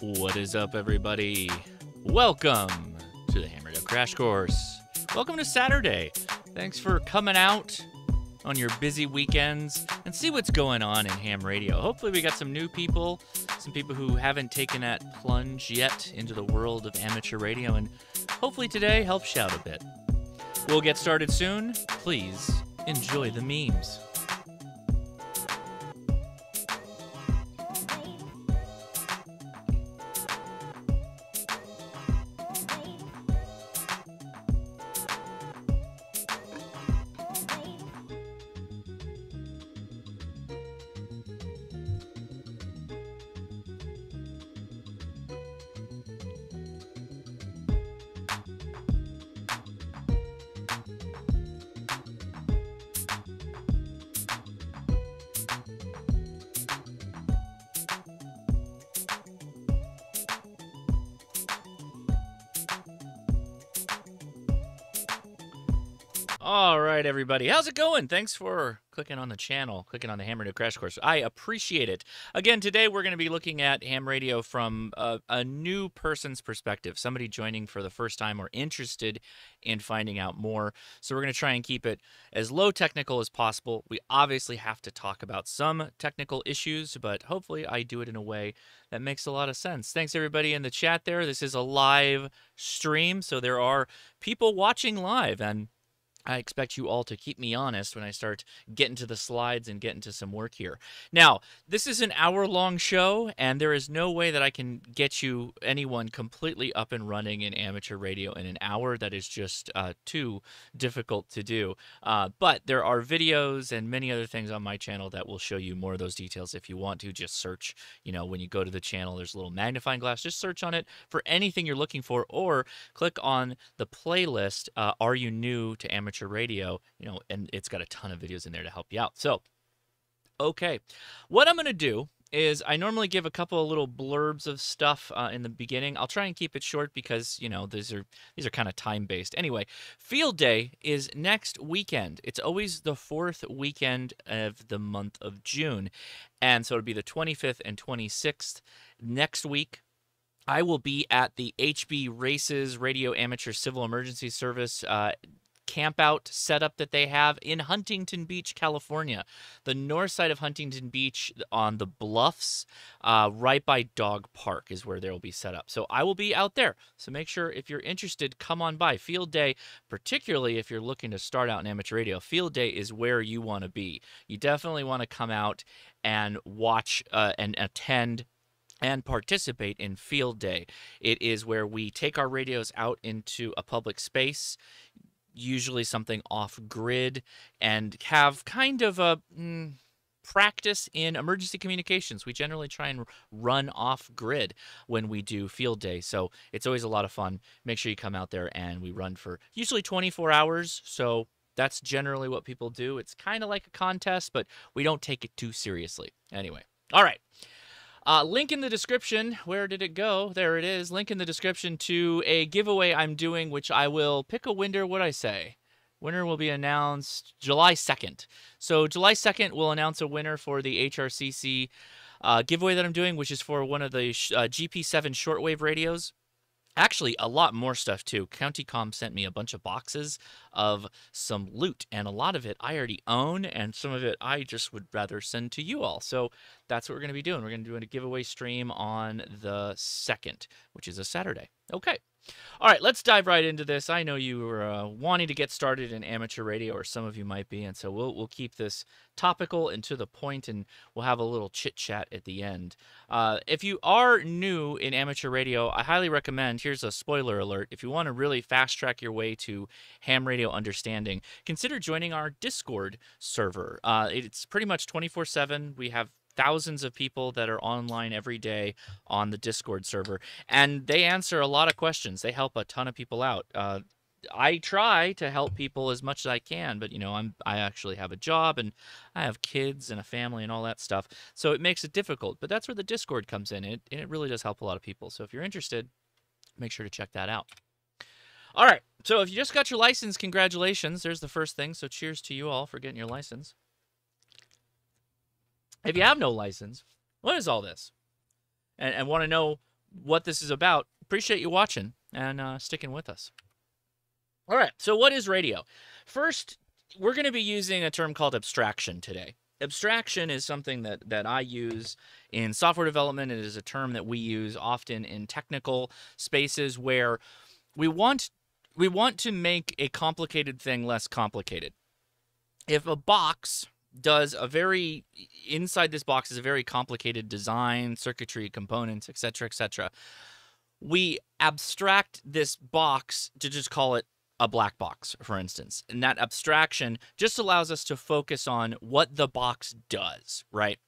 What is up, everybody? Welcome to the Ham Radio Crash Course. Welcome to Saturday. Thanks for coming out on your busy weekends and see what's going on in ham radio. Hopefully, we got some new people, some people who haven't taken that plunge yet into the world of amateur radio, and hopefully today helps you out a bit. We'll get started soon. Please enjoy the memes. Everybody. How's it going? Thanks for clicking on the channel, clicking on the Ham Radio Crash Course. I appreciate it. Again, today we're going to be looking at ham radio from a, a, new person's perspective, somebody joining for the first time or interested in finding out more. So we're going to try and keep it as low technical as possible. We obviously have to talk about some technical issues, but hopefully I do it in a way that makes a lot of sense. Thanks, everybody in the chat there. This is a live stream, so there are people watching live, and I expect you all to keep me honest when I start getting to the slides and getting to some work here. Now, this is an hour long show, and there is no way that I can get you anyone completely up and running in amateur radio in an hour. That is just uh, too difficult to do. Uh, but there are videos and many other things on my channel that will show you more of those details if you want to. Just search, you know, when you go to the channel, there's a little magnifying glass. Just search on it for anything you're looking for, or click on the playlist. Uh, are you new to amateur? Radio, you know, and it's got a ton of videos in there to help you out. So, okay, what I'm going to do is I normally give a couple of little blurbs of stuff uh, in the beginning. I'll try and keep it short because you know these are these are kind of time based. Anyway, Field Day is next weekend. It's always the fourth weekend of the month of June, and so it'll be the 25th and 26th next week. I will be at the HB RACES Radio Amateur Civil Emergency Service uh, campout setup that they have in Huntington Beach, California. The north side of Huntington Beach on the bluffs, uh, right by Dog Park, is where they will be set up. So I will be out there. So make sure if you're interested, come on by. Field Day, particularly if you're looking to start out in amateur radio, Field Day is where you want to be. You definitely want to come out and watch uh, and attend and participate in field day. It is where we take our radios out into a public space usually something off grid, and have kind of a mm, practice in emergency communications. We generally try and run off grid when we do field day. So it's always a lot of fun. Make sure you come out there and we run for usually 24 hours. So that's generally what people do. It's kind of like a contest, but we don't take it too seriously. Anyway, all right. Uh, link in the description. Where did it go? There it is. Link in the description to a giveaway I'm doing, which I will pick a winner. What I say? Winner will be announced July 2nd. So July 2nd, we'll announce a winner for the HRCC uh, giveaway that I'm doing, which is for one of the uh, GP7 shortwave radios actually a lot more stuff too. CountyComm sent me a bunch of boxes of some loot and a lot of it i already own and some of it i just would rather send to you all. So that's what we're going to be doing. We're going to do a giveaway stream on the second which is a saturday. Okay all right, let's dive right into this. I know you were uh, wanting to get started in amateur radio, or some of you might be, and so we'll we'll keep this topical and to the point, and we'll have a little chit chat at the end. Uh, if you are new in amateur radio, I highly recommend. Here's a spoiler alert: if you want to really fast track your way to ham radio understanding, consider joining our Discord server. Uh, it's pretty much 24/7. We have thousands of people that are online every day on the Discord server, and they answer a lot of questions. They help a ton of people out. Uh, I try to help people as much as I can, but you know, I'm I actually have a job and I have kids and a family and all that stuff, so it makes it difficult. But that's where the Discord comes in, it, and it really does help a lot of people. So if you're interested, make sure to check that out. All right, so if you just got your license, congratulations. There's the first thing. So cheers to you all for getting your license. If you have no license, what is all this? And, and want to know what this is about. Appreciate you watching and uh, sticking with us. All right. So, what is radio? First, we're going to be using a term called abstraction today. Abstraction is something that, that I use in software development. It is a term that we use often in technical spaces where we want we want to make a complicated thing less complicated. If a box does a very inside this box is a very complicated design, circuitry, components, etc., etc. We abstract this box to just call it a black box, for instance. And that abstraction just allows us to focus on what the box does, right?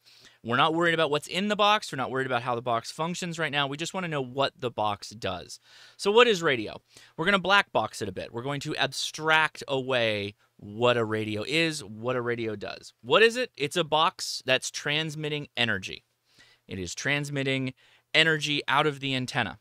We're not worried about what's in the box. We're not worried about how the box functions right now. We just want to know what the box does. So, what is radio? We're going to black box it a bit. We're going to abstract away what a radio is, what a radio does. What is it? It's a box that's transmitting energy. It is transmitting energy out of the antenna.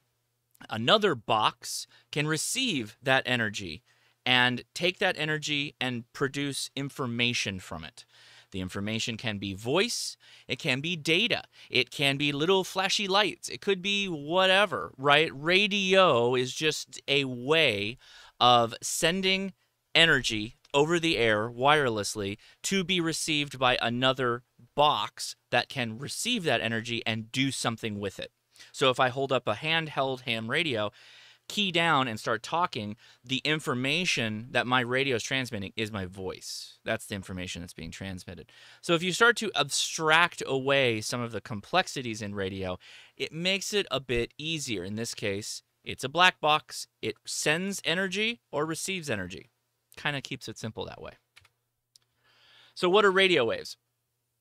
Another box can receive that energy and take that energy and produce information from it. The information can be voice, it can be data, it can be little flashy lights, it could be whatever, right? Radio is just a way of sending energy over the air wirelessly to be received by another box that can receive that energy and do something with it. So if I hold up a handheld ham radio, key down and start talking, the information that my radio is transmitting is my voice. That's the information that's being transmitted. So if you start to abstract away some of the complexities in radio, it makes it a bit easier. In this case, it's a black box. It sends energy or receives energy. Kind of keeps it simple that way. So what are radio waves?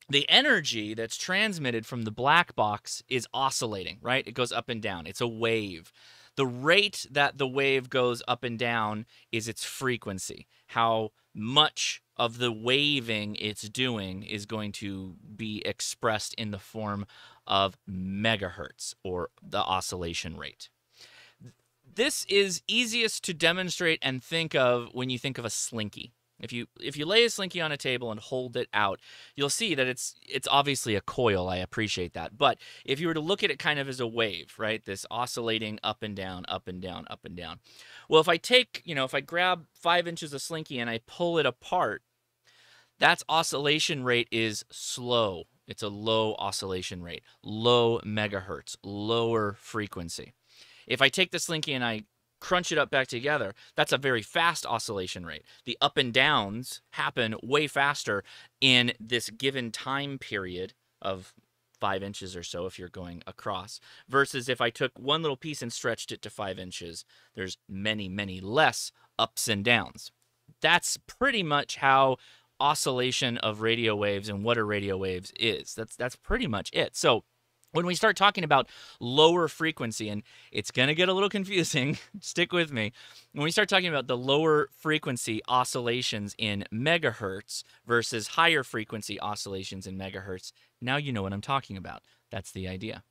the energy that's transmitted from the black box is oscillating, right? It goes up and down. It's a wave. The rate that the wave goes up and down is its frequency. How much of the waving it's doing is going to be expressed in the form of megahertz or the oscillation rate. This is easiest to demonstrate and think of when you think of a slinky. If you if you lay a slinky on a table and hold it out, you'll see that it's it's obviously a coil. I appreciate that. But if you were to look at it kind of as a wave, right? This oscillating up and down, up and down, up and down. Well, if I take, you know, if I grab five inches of slinky and I pull it apart, that's oscillation rate is slow. It's a low oscillation rate, low megahertz, lower frequency. If I take the slinky and I crunch it up back together, that's a very fast oscillation rate. The up and downs happen way faster in this given time period of five inches or so if you're going across, versus if I took one little piece and stretched it to five inches, there's many, many less ups and downs. That's pretty much how oscillation of radio waves and what a radio waves is. That's that's pretty much it. So when we start talking about lower frequency, and it's going to get a little confusing, stick with me. When we start talking about the lower frequency oscillations in megahertz versus higher frequency oscillations in megahertz, now you know what I'm talking about. That's the idea.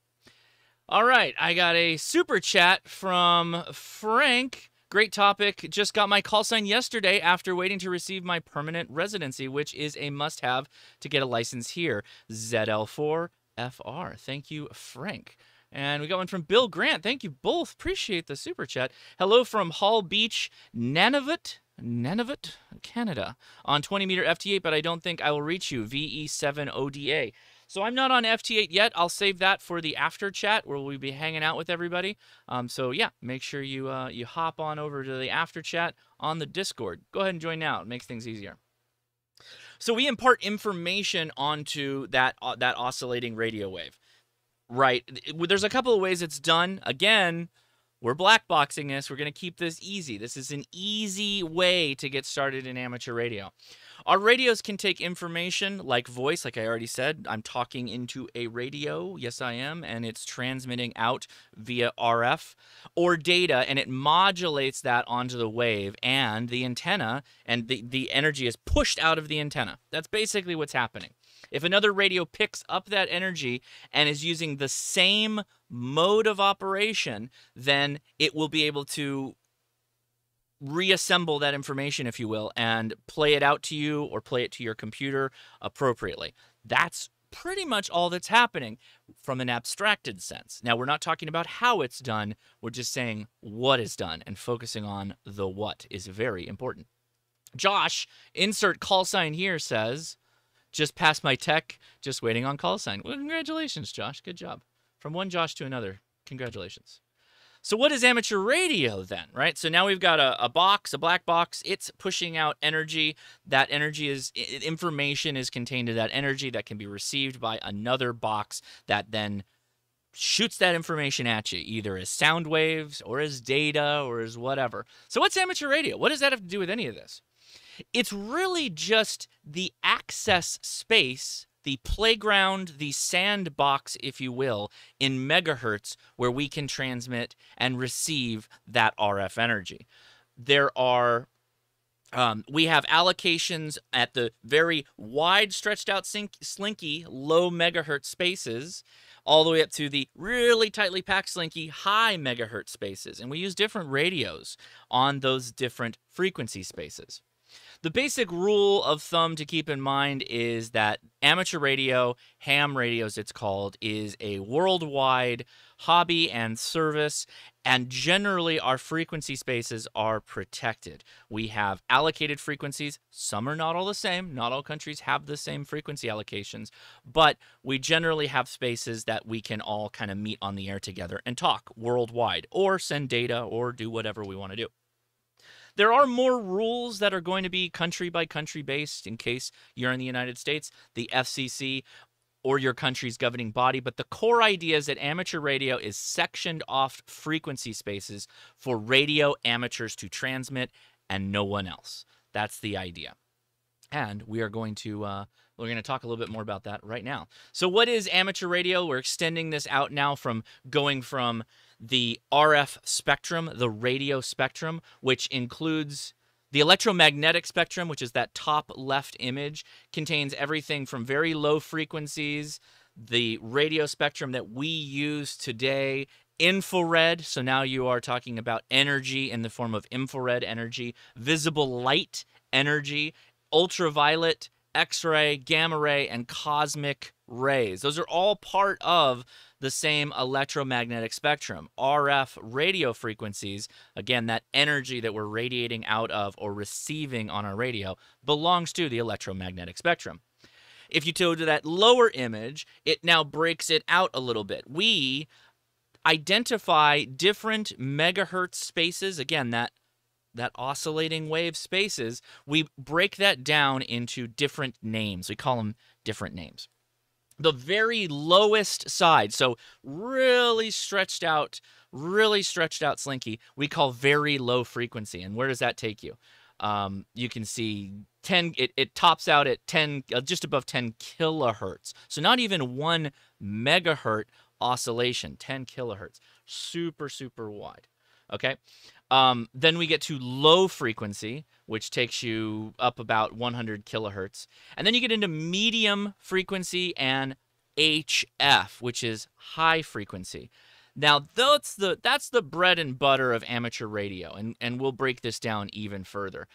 All right, I got a super chat from Frank. Great topic. Just got my call sign yesterday after waiting to receive my permanent residency, which is a must have to get a license here. ZL4 FR. Thank you, Frank. And we got one from Bill Grant. Thank you both. Appreciate the super chat. Hello from Hall Beach, Nunavut, Nunavut, Canada, on 20 meter FT8, but I don't think I will reach you. VE7ODA. So I'm not on FT8 yet. I'll save that for the after chat where we'll be hanging out with everybody. Um, so yeah, make sure you uh, you hop on over to the after chat on the Discord. Go ahead and join now. It makes things easier. So we impart information onto that uh, that oscillating radio wave. Right. There's a couple of ways it's done. Again, we're blackboxing this. We're going to keep this easy. This is an easy way to get started in amateur radio. Our radios can take information like voice, like I already said. I'm talking into a radio. Yes, I am. And it's transmitting out via RF or data, and it modulates that onto the wave and the antenna, and the, the energy is pushed out of the antenna. That's basically what's happening. If another radio picks up that energy and is using the same mode of operation, then it will be able to reassemble that information, if you will, and play it out to you or play it to your computer appropriately. That's pretty much all that's happening from an abstracted sense. Now, we're not talking about how it's done, we're just saying what is done, and focusing on the what is very important. Josh, insert call sign here, says, just passed my tech, just waiting on call sign. Well, congratulations, Josh. Good job. From one Josh to another, congratulations. So, what is amateur radio then, right? So now we've got a, a, box, a black box. It's pushing out energy. That energy is information is contained in that energy that can be received by another box that then shoots that information at you, either as sound waves or as data or as whatever. So, what's amateur radio? What does that have to do with any of this? It's really just the access space the playground, the sandbox, if you will, in megahertz where we can transmit and receive that RF energy. There are um, we have allocations at the very wide, stretched out, slinky, low megahertz spaces, all the way up to the really tightly packed, slinky, high megahertz spaces. And we use different radios on those different frequency spaces. The basic rule of thumb to keep in mind is that amateur radio, ham radios it's called, is a worldwide hobby and service, and generally our frequency spaces are protected. We have allocated frequencies. Some are not all the same. Not all countries have the same frequency allocations, but we generally have spaces that we can all kind of meet on the air together and talk worldwide or send data or do whatever we want to do. There are more rules that are going to be country by country based in case you're in the United States, the FCC, or your country's governing body. But the core idea is that amateur radio is sectioned off frequency spaces for radio amateurs to transmit and no one else. That's the idea. And we are going to uh, we're going to talk a little bit more about that right now. So, what is amateur radio? We're extending this out now from going from the RF spectrum, the radio spectrum, which includes the electromagnetic spectrum, which is that top left image, contains everything from very low frequencies, the radio spectrum that we use today, infrared. So now you are talking about energy in the form of infrared energy, visible light energy, ultraviolet, X ray, gamma ray, and cosmic rays. Those are all part of the same electromagnetic spectrum. RF radio frequencies, again, that energy that we're radiating out of or receiving on our radio, belongs to the electromagnetic spectrum. If you go to that lower image, it now breaks it out a little bit. We identify different megahertz spaces, again, that that oscillating wave spaces, we break that down into different names. We call them different names the very lowest side, so really stretched out, really stretched out slinky, we call very low frequency. And where does that take you? Um, you can see 10, it, it tops out at 10, uh, just above 10 kilohertz. So not even one megahertz oscillation, 10 kilohertz. Super, super wide. Okay. Um, then we get to low frequency, which takes you up about 100 kilohertz. And then you get into medium frequency and HF, which is high frequency. Now that's the that's the bread and butter of amateur radio, and, and we'll break this down even further.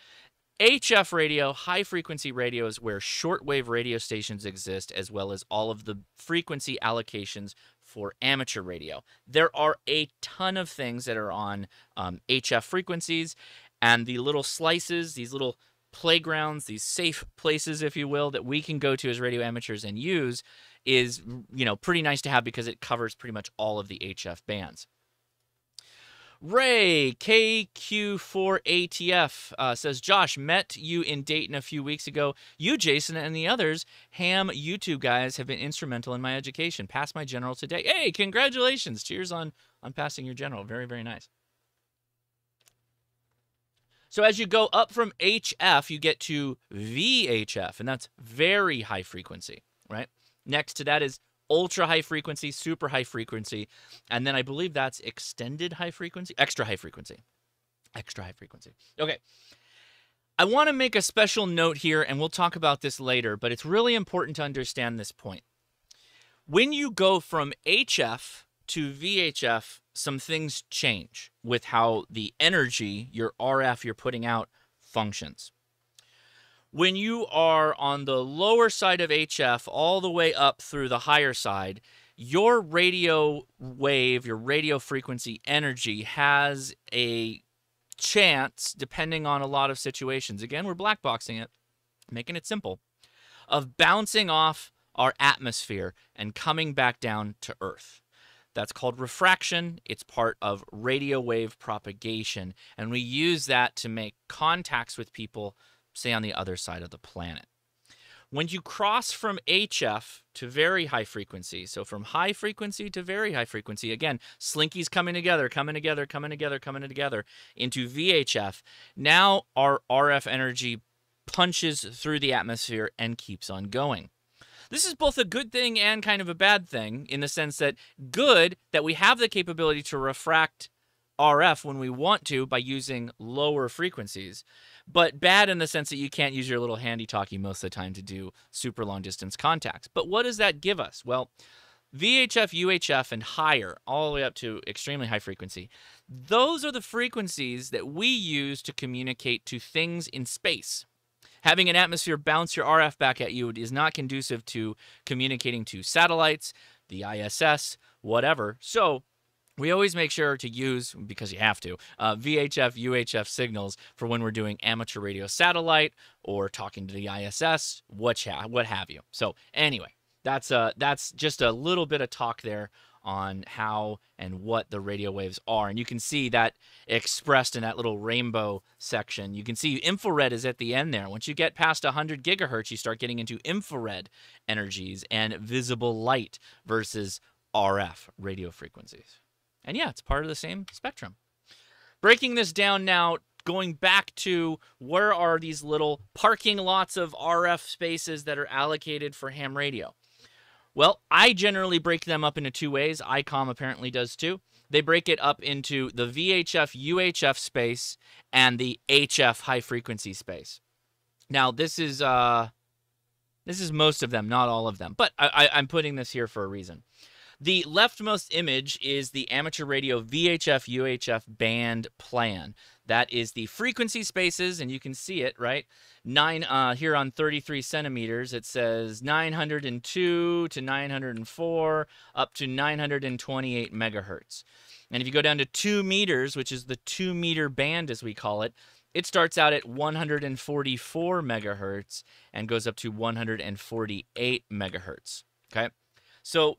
HF radio, high frequency radio, is where shortwave radio stations exist, as well as all of the frequency allocations for amateur radio. There are a ton of things that are on um, HF frequencies, and the little slices, these little playgrounds, these safe places, if you will, that we can go to as radio amateurs and use is, you know, pretty nice to have because it covers pretty much all of the HF bands. Ray KQ4ATF uh, says, Josh, met you in Dayton a few weeks ago. You, Jason, and the others, ham YouTube guys, have been instrumental in my education. Pass my general today. Hey, congratulations. Cheers on, on passing your general. Very, very nice. So as you go up from HF, you get to VHF, and that's very high frequency, right? Next to that is ultra high frequency, super high frequency, and then I believe that's extended high frequency, extra high frequency. Extra high frequency. Okay. I want to make a special note here, and we'll talk about this later, but it's really important to understand this point. When you go from HF to VHF, some things change with how the energy, your RF you're putting out, functions. When you are on the lower side of HF all the way up through the higher side, your radio wave, your radio frequency energy has a chance, depending on a lot of situations. Again, we're blackboxing it, making it simple, of bouncing off our atmosphere and coming back down to Earth. That's called refraction. It's part of radio wave propagation. And we use that to make contacts with people say on the other side of the planet. When you cross from HF to very high frequency, so from high frequency to very high frequency, again, slinkies coming together, coming together, coming together, coming together into VHF, now our RF energy punches through the atmosphere and keeps on going. This is both a good thing and kind of a bad thing in the sense that good that we have the capability to refract RF when we want to by using lower frequencies but bad in the sense that you can't use your little handy talkie most of the time to do super long distance contacts. But what does that give us? Well, VHF, UHF, and higher, all the way up to extremely high frequency, those are the frequencies that we use to communicate to things in space. Having an atmosphere bounce your RF back at you is not conducive to communicating to satellites, the ISS, whatever. So, we always make sure to use, because you have to, uh, VHF, UHF signals for when we're doing amateur radio satellite or talking to the ISS, what, what have you. So anyway, that's uh, that's just a little bit of talk there on how and what the radio waves are. And you can see that expressed in that little rainbow section. You can see infrared is at the end there. Once you get past 100 gigahertz, you start getting into infrared energies and visible light versus RF radio frequencies. And yeah, it's part of the same spectrum. Breaking this down now, going back to where are these little parking lots of RF spaces that are allocated for ham radio? Well, I generally break them up into two ways. ICOM apparently does too. They break it up into the VHF UHF space and the HF high frequency space. Now, this is uh, this is most of them, not all of them, but I, I'm putting this here for a reason. The leftmost image is the amateur radio VHF UHF band plan. That is the frequency spaces, and you can see it, right? Nine uh, here on 33 centimeters, it says 902 to 904 up to 928 megahertz. And if you go down to two meters, which is the two meter band as we call it, it starts out at 144 megahertz and goes up to 148 megahertz. Okay. So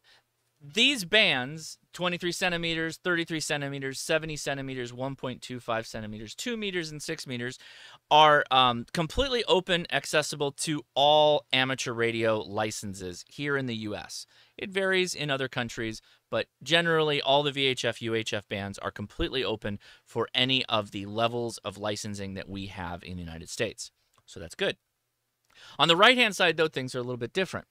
these bands 23 centimeters 33 centimeters 70 centimeters 1.25 centimeters 2 meters and 6 meters are um, completely open accessible to all amateur radio licenses here in the us it varies in other countries but generally all the vhf uhf bands are completely open for any of the levels of licensing that we have in the united states. So that's good. On the right hand side though things are a little bit different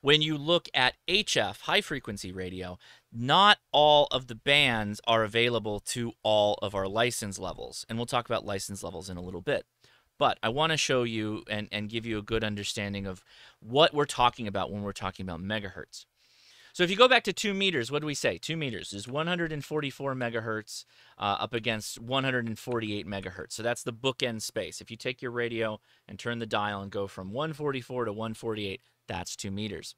when you look at HF, high frequency radio, not all of the bands are available to all of our license levels. And we'll talk about license levels in a little bit. But I want to show you and, and give you a good understanding of what we're talking about when we're talking about megahertz. So if you go back to two meters, what do we say? Two meters is 144 megahertz uh, up against 148 megahertz. So that's the bookend space. If you take your radio and turn the dial and go from 144 to 148, that's two meters.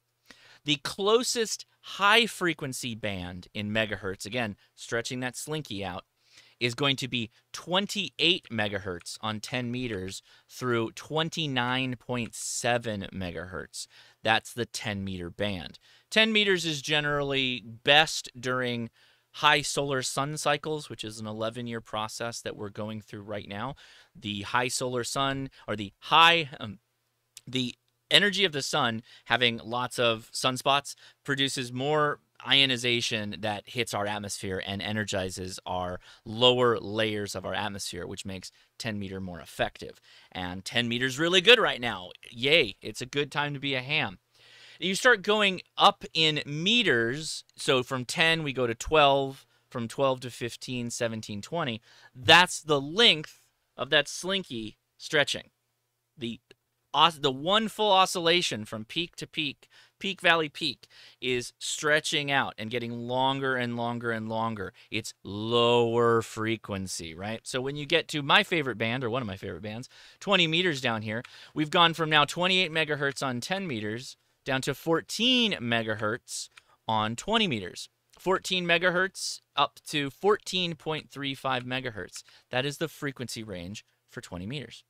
The closest high frequency band in megahertz, again, stretching that slinky out, is going to be 28 megahertz on 10 meters through 29.7 megahertz. That's the 10 meter band. 10 meters is generally best during high solar sun cycles, which is an 11 year process that we're going through right now. The high solar sun, or the high, um, the energy of the sun having lots of sunspots produces more ionization that hits our atmosphere and energizes our lower layers of our atmosphere, which makes 10 meter more effective. And 10 meters really good right now. Yay, it's a good time to be a ham. You start going up in meters. So from 10, we go to 12, from 12 to 15, 17, 20. That's the length of that slinky stretching. The the one full oscillation from peak to peak peak valley peak is stretching out and getting longer and longer and longer. It's lower frequency, right? So when you get to my favorite band, or one of my favorite bands, 20 meters down here, we've gone from now 28 megahertz on 10 meters down to 14 megahertz on 20 meters. 14 megahertz up to 14.35 megahertz. That is the frequency range for 20 meters.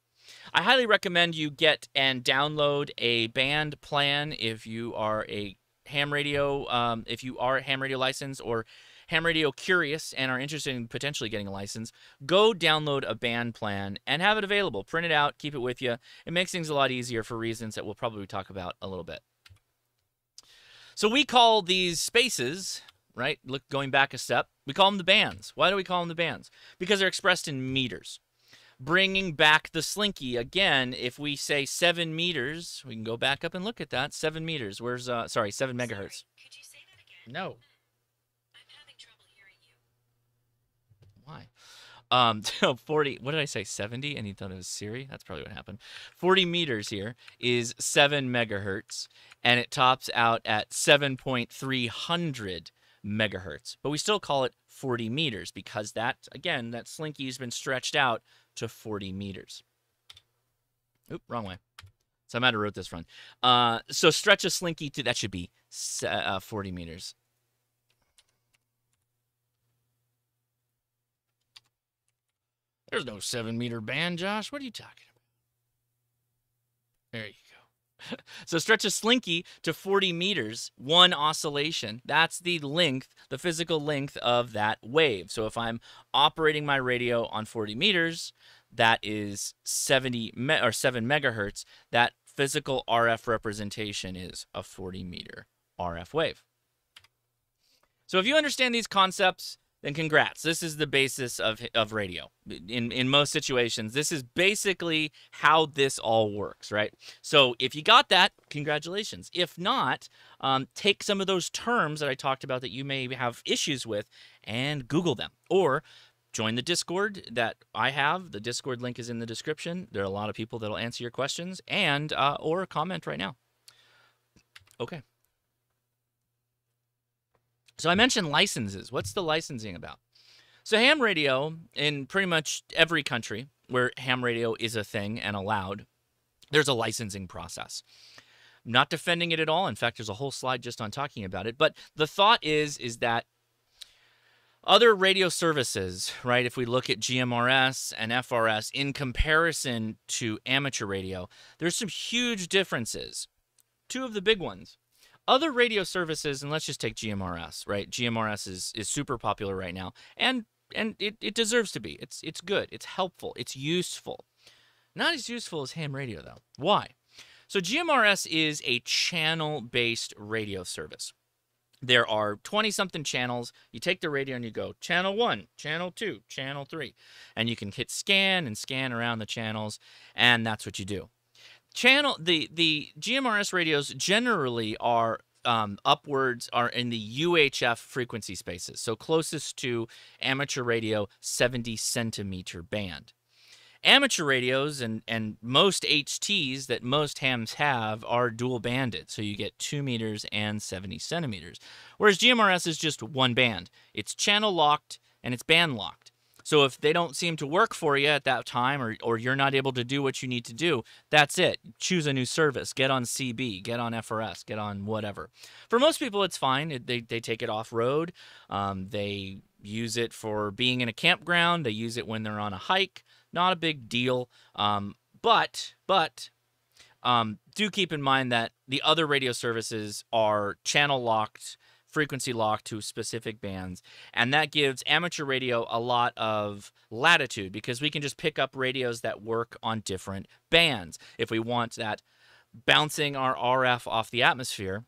I highly recommend you get and download a band plan if you are a ham radio, um, if you are a ham radio license or ham radio curious and are interested in potentially getting a license, go download a band plan and have it available. Print it out, keep it with you. It makes things a lot easier for reasons that we'll probably talk about a little bit. So we call these spaces, right? Look, going back a step, we call them the bands. Why do we call them the bands? Because they're expressed in meters bringing back the slinky. Again if we say seven meters we can go back up and look at that. Seven meters where's uh sorry seven Sorry, megahertz. Could you say that again? no. I'm having trouble hearing you. why? Um 40 what did i say 70 and he thought it was siri? That's probably what happened. 40 meters here is 7 megahertz and it tops out at 7.300 megahertz. But we still call it 40 meters because that again that slinky has been stretched out to 40 meters oop wrong way so i might have wrote this wrong uh so stretch a slinky to that should be uh, 40 meters There's no seven meter band, Josh. What are you talking about? There you go. so stretch a slinky to 40 meters, one oscillation. That's the length, the physical length of that wave. So if I'm operating my radio on 40 meters, that is 70 me- or 7 megahertz. That physical RF representation is a 40 meter RF wave. So if you understand these concepts, then congrats. This is the basis of of radio. In in most situations, this is basically how this all works, right? So if you got that, congratulations. If not, um, take some of those terms that I talked about that you may have issues with and Google them, or join the Discord that I have. The Discord link is in the description. There are a lot of people that'll answer your questions and uh, or comment right now. Okay. So I mentioned licenses. What's the licensing about? So ham radio in pretty much every country where ham radio is a thing and allowed, there's a licensing process. I'm not defending it at all. In fact, there's a whole slide just on talking about it. But the thought is is that other radio services, right? If we look at GMRS and FRS in comparison to amateur radio, there's some huge differences. Two of the big ones other radio services, and let's just take GMRS, right? GMRS is is super popular right now, and and it, it deserves to be. It's it's good. It's helpful. It's useful. Not as useful as ham radio though. Why? So GMRS is a channel-based radio service. There are 20 something channels. You take the radio and you go channel 1, channel 2, channel 3, and you can hit scan and scan around the channels and that's what you do channel the the GMRS radios generally are um, upwards are in the UHF frequency spaces, so closest to amateur radio 70 centimeter band. Amateur radios and, and most HTs that most hams have are dual banded, so you get 2 meters and 70 centimeters. Whereas GMRS is just one band. It's channel locked and it's band locked. So if they don't seem to work for you at that time or, or you're not able to do what you need to do, that's it. Choose a new service. Get on CB, get on FRS, get on whatever. For most people, it's fine. They, they take it off road. Um, they use it for being in a campground. They use it when they're on a hike. Not a big deal. Um, but, but, um, do keep in mind that the other radio services are channel locked frequency locked to specific bands. And that gives amateur radio a lot of latitude because we can just pick up radios that work on different bands. If we want that bouncing our RF off the atmosphere,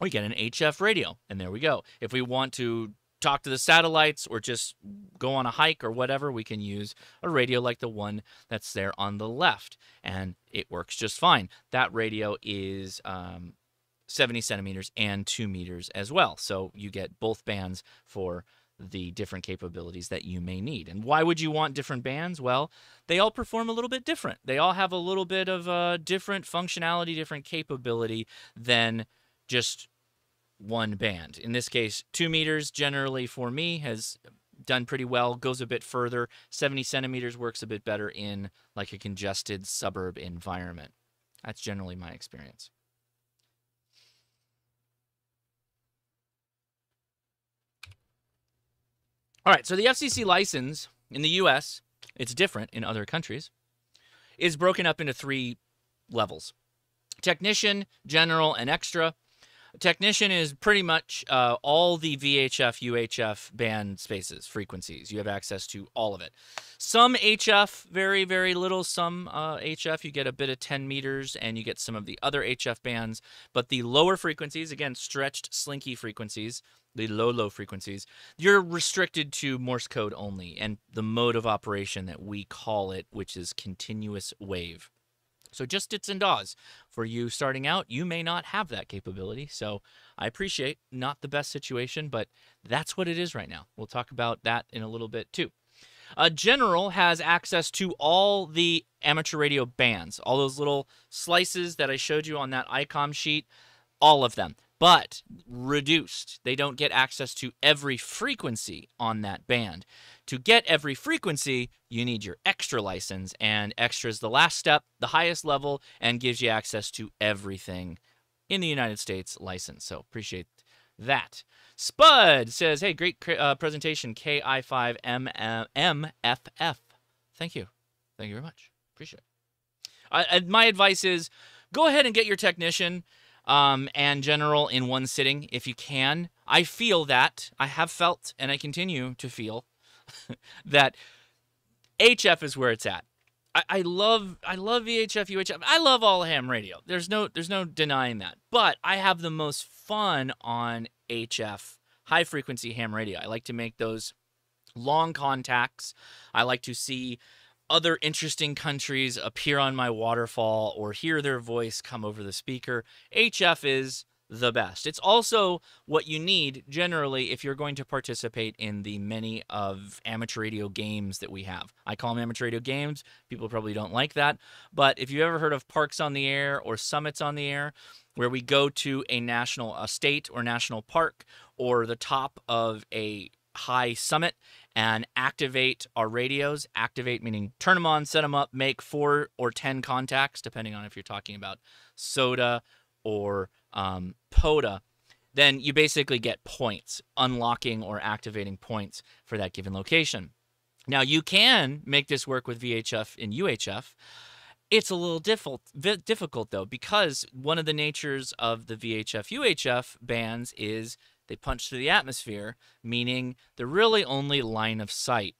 we get an HF radio, and there we go. If we want to talk to the satellites or just go on a hike or whatever, we can use a radio like the one that's there on the left, and it works just fine. That radio is um, 70 centimeters and 2 meters as well. So you get both bands for the different capabilities that you may need. And why would you want different bands? Well, they all perform a little bit different. They all have a little bit of uh, different functionality, different capability than just one band. In this case, two meters generally for me has done pretty well. Goes a bit further. 70 centimeters works a bit better in like a congested suburb environment. That's generally my experience. All right, so the FCC license in the US, it's different in other countries, is broken up into three levels technician, general, and extra. Technician is pretty much uh, all the VHF, UHF band spaces, frequencies. You have access to all of it. Some HF, very, very little. Some uh, HF, you get a bit of 10 meters and you get some of the other HF bands. But the lower frequencies, again, stretched, slinky frequencies, the low, low frequencies, you're restricted to Morse code only and the mode of operation that we call it, which is continuous wave. So just dits and dahs. For you starting out, you may not have that capability. So I appreciate not the best situation, but that's what it is right now. We'll talk about that in a little bit too. A general has access to all the amateur radio bands, all those little slices that I showed you on that ICOM sheet, all of them, but reduced. They don't get access to every frequency on that band. To get every frequency, you need your extra license, and extra is the last step, the highest level, and gives you access to everything in the United States license. So appreciate that. Spud says, "Hey, great uh, presentation, KI5MFF. Thank you, thank you very much. Appreciate it." Uh, my advice is, go ahead and get your technician um, and general in one sitting if you can. I feel that I have felt, and I continue to feel that HF is where it's at. I, I love I love VHF, UHF. I love all ham radio. There's no there's no denying that. But I have the most fun on HF, high frequency ham radio. I like to make those long contacts. I like to see other interesting countries appear on my waterfall or hear their voice come over the speaker. HF is the best. It's also what you need generally if you're going to participate in the many of amateur radio games that we have. I call them amateur radio games. People probably don't like that. But if you've ever heard of Parks on the Air or Summits on the Air, where we go to a national a state or national park or the top of a high summit and activate our radios. Activate meaning turn them on, set them up, make four or 10 contacts, depending on if you're talking about SOTA or um, then you basically get points, unlocking or activating points for that given location. Now, you can make this work with VHF and UHF. It's a little difficult, difficult though, because one of the natures of the VHF UHF bands is they punch through the atmosphere, meaning they're really only line of sight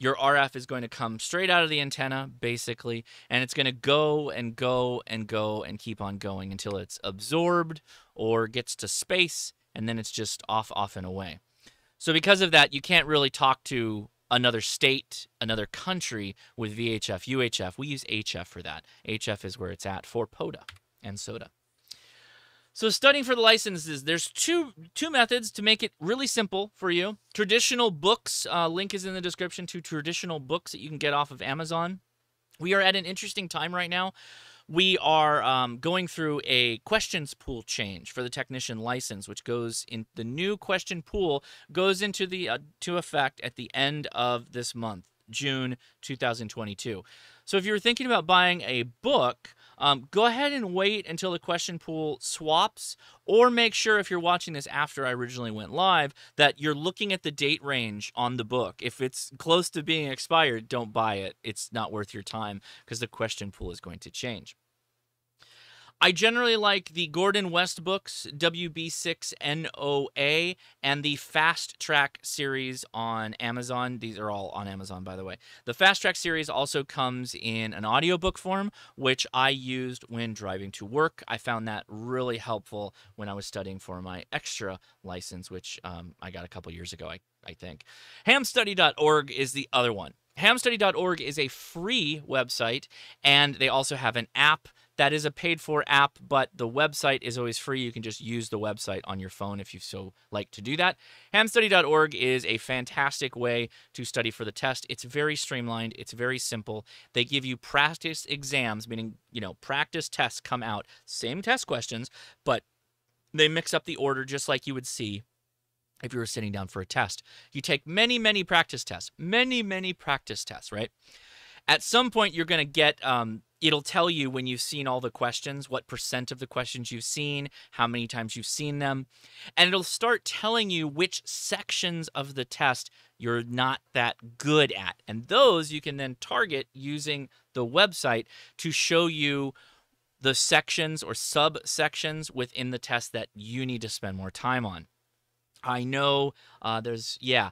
your RF is going to come straight out of the antenna, basically, and it's going to go and go and go and keep on going until it's absorbed or gets to space, and then it's just off, off, and away. So, because of that, you can't really talk to another state, another country with VHF, UHF. We use HF for that. HF is where it's at for POTA and SOTA. So studying for the licenses, there's two two methods to make it really simple for you. Traditional books, uh, link is in the description to traditional books that you can get off of Amazon. We are at an interesting time right now. We are um, going through a questions pool change for the technician license, which goes in the new question pool goes into the uh, to effect at the end of this month, June 2022. So if you were thinking about buying a book, um, go ahead and wait until the question pool swaps, or make sure if you're watching this after I originally went live that you're looking at the date range on the book. If it's close to being expired, don't buy it. It's not worth your time because the question pool is going to change. I generally like the Gordon West books, WB6NOA, and the Fast Track series on Amazon. These are all on Amazon, by the way. The Fast Track series also comes in an audiobook form, which I used when driving to work. I found that really helpful when I was studying for my extra license, which um, I got a couple years ago, I, I think. Hamstudy.org is the other one. Hamstudy.org is a free website, and they also have an app that is a paid for app, but the website is always free. You can just use the website on your phone if you so like to do that. Hamstudy.org is a fantastic way to study for the test. It's very streamlined, it's very simple. They give you practice exams, meaning, you know, practice tests come out, same test questions, but They mix up the order just like you would see if you were sitting down for a test. You take many, many practice tests, many, many practice tests, right? At some point, you're going to get, um, it'll tell you when you've seen all the questions, what percent of the questions you've seen, how many times you've seen them. And it'll start telling you which sections of the test you're not that good at. And those you can then target using the website to show you the sections or subsections within the test that you need to spend more time on. I know uh, there's, yeah.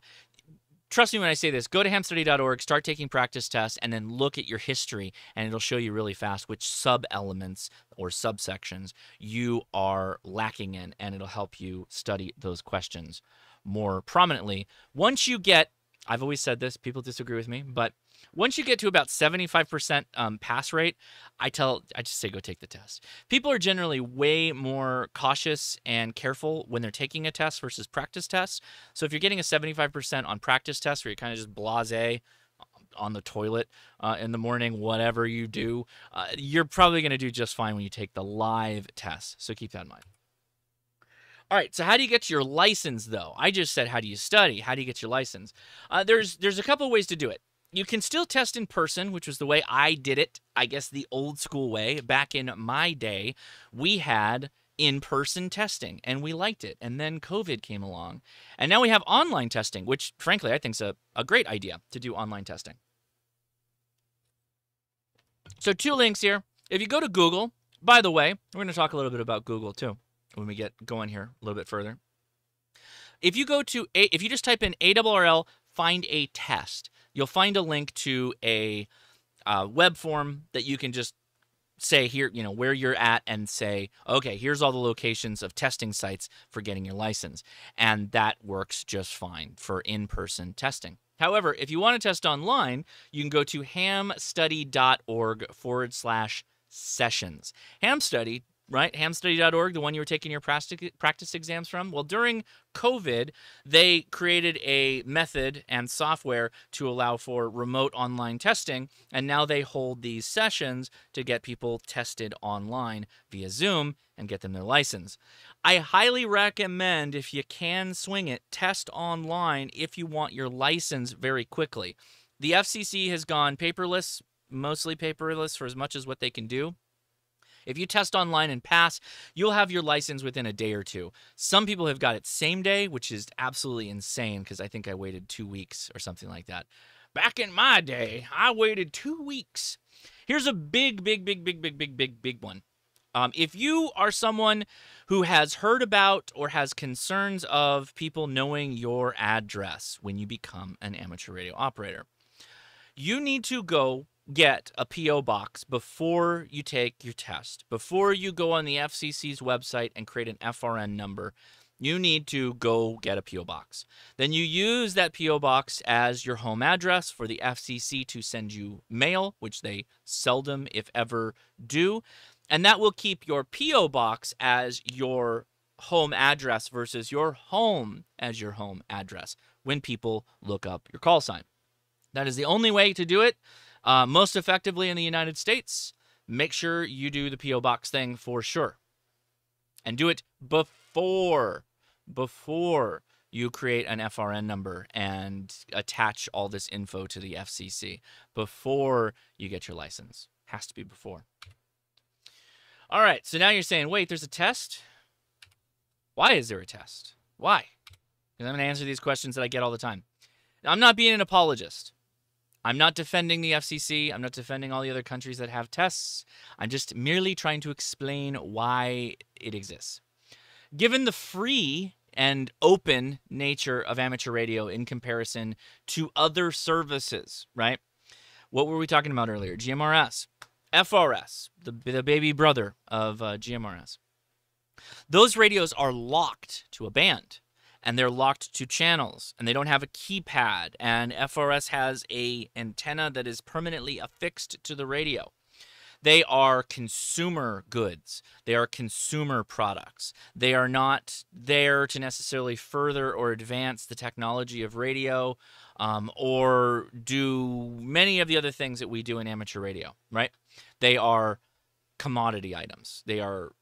Trust me when I say this. Go to hamstudy.org, start taking practice tests, and then look at your history, and it'll show you really fast which sub elements or subsections you are lacking in, and it'll help you study those questions more prominently. Once you get, I've always said this, people disagree with me, but once you get to about 75% um, pass rate, I tell, I just say go take the test. People are generally way more cautious and careful when they're taking a test versus practice tests. So if you're getting a 75% on practice tests where you're kind of just blase on the toilet uh, in the morning, whatever you do, uh, you're probably going to do just fine when you take the live test. So keep that in mind. All right, so how do you get your license though? I just said how do you study? How do you get your license? Uh, there's there's a couple ways to do it you can still test in person, which was the way I did it. I guess the old school way. Back in my day, we had in person testing and we liked it. And then COVID came along. And now we have online testing, which frankly I think is a, a great idea to do online testing. So, two links here. If you go to Google, by the way, we're going to talk a little bit about Google too when we get going here a little bit further. If you go to, a, if you just type in ARRL, find a test you'll find a link to a uh, web form that you can just say here, you know, where you're at and say, okay, here's all the locations of testing sites for getting your license. And that works just fine for in person testing. However, if you want to test online, you can go to hamstudy.org forward slash sessions. Hamstudy right? Hamstudy.org, the one you were taking your practice exams from. Well, during COVID, they created a method and software to allow for remote online testing. And now they hold these sessions to get people tested online via Zoom and get them their license. I highly recommend, if you can swing it, test online if you want your license very quickly. The FCC has gone paperless, mostly paperless for as much as what they can do. If you test online and pass, you'll have your license within a day or two. Some people have got it same day, which is absolutely insane because I think I waited two weeks or something like that. Back in my day, I waited two weeks. Here's a big, big, big, big, big, big, big, big one. Um, if you are someone who has heard about or has concerns of people knowing your address when you become an amateur radio operator, you need to go get a PO box before you take your test. Before you go on the FCC's website and create an FRN number, you need to go get a PO box. Then you use that PO box as your home address for the FCC to send you mail, which they seldom if ever do. And that will keep your PO box as your home address versus your home as your home address when people look up your call sign. That is the only way to do it uh, most effectively in the United States. Make sure you do the P.O. Box thing for sure. And do it before, before you create an FRN number and attach all this info to the FCC before you get your license. Has to be before. All right, so now you're saying, wait, there's a test? Why is there a test? Why? Because I'm going to answer these questions that I get all the time. Now, I'm not being an apologist. I'm not defending the FCC. I'm not defending all the other countries that have tests. I'm just merely trying to explain why it exists. Given the free and open nature of amateur radio in comparison to other services, right? What were we talking about earlier? GMRS, FRS, the, the baby brother of uh, GMRS. Those radios are locked to a band and they're locked to channels and they don't have a keypad and FRS has a antenna that is permanently affixed to the radio. They are consumer goods. They are consumer products. They are not there to necessarily further or advance the technology of radio um, or do many of the other things that we do in amateur radio, right? They are commodity items. They are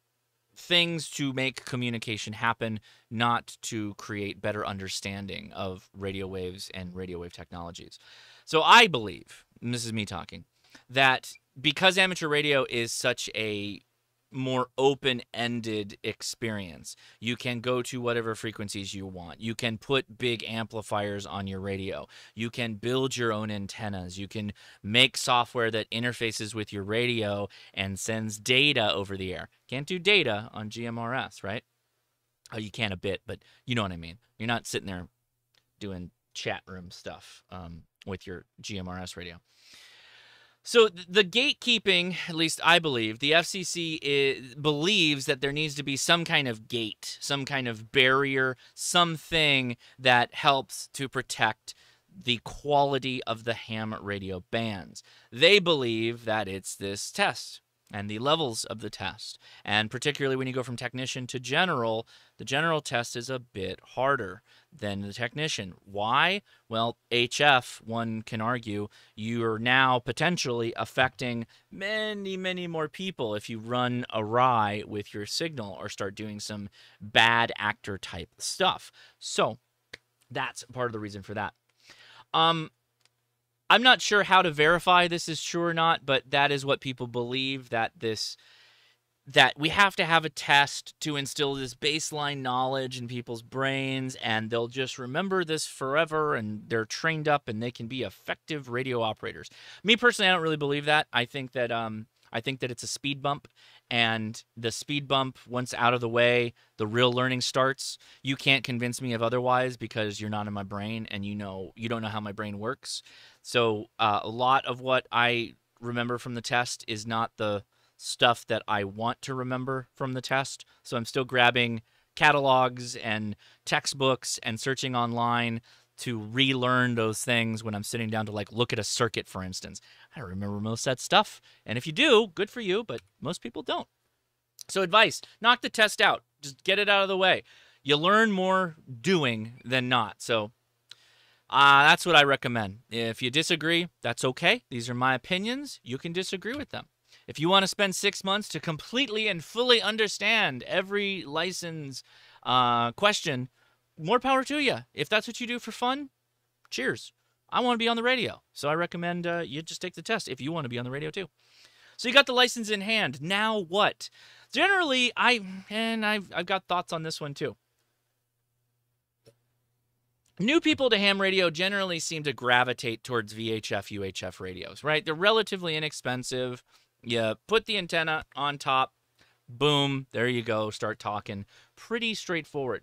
things to make communication happen, not to create better understanding of radio waves and radio wave technologies. So I believe, and this is me talking, that because amateur radio is such a more open-ended experience. You can go to whatever frequencies you want. You can put big amplifiers on your radio. You can build your own antennas. You can make software that interfaces with your radio and sends data over the air. Can't do data on GMRS, right? Oh, you can a bit, but you know what I mean. You're not sitting there doing chat room stuff um, with your GMRS radio. So the gatekeeping, at least I believe, the FCC is, believes that there needs to be some kind of gate, some kind of barrier, something that helps to protect the quality of the ham radio bands. They believe that it's this test and the levels of the test. And particularly when you go from technician to general, the general test is a bit harder than the technician. Why? Well, HF, one can argue, you are now potentially affecting many, many more people if you run awry with your signal or start doing some bad actor type stuff. So that's part of the reason for that. Um, I'm not sure how to verify this is true or not, but that is what people believe that this that we have to have a test to instill this baseline knowledge in people's brains and they'll just remember this forever and they're trained up and they can be effective radio operators. Me personally I don't really believe that. I think that um I think that it's a speed bump and the speed bump once out of the way, the real learning starts. You can't convince me of otherwise because you're not in my brain and you know you don't know how my brain works. So uh, a lot of what I remember from the test is not the stuff that I want to remember from the test. So I'm still grabbing catalogs and textbooks and searching online to relearn those things when I'm sitting down to like look at a circuit, for instance. I remember most that stuff. And if you do, good for you, but most people don't. So, advice knock the test out, just get it out of the way. You learn more doing than not. So, uh, that's what I recommend. If you disagree, that's okay. These are my opinions. You can disagree with them. If you want to spend six months to completely and fully understand every license uh, question, more power to you. If that's what you do for fun, cheers. I want to be on the radio, so I recommend uh, you just take the test if you want to be on the radio too. So you got the license in hand. Now what? Generally, I and I've I've got thoughts on this one too. New people to ham radio generally seem to gravitate towards VHF UHF radios, right? They're relatively inexpensive. You put the antenna on top, boom, there you go, start talking. Pretty straightforward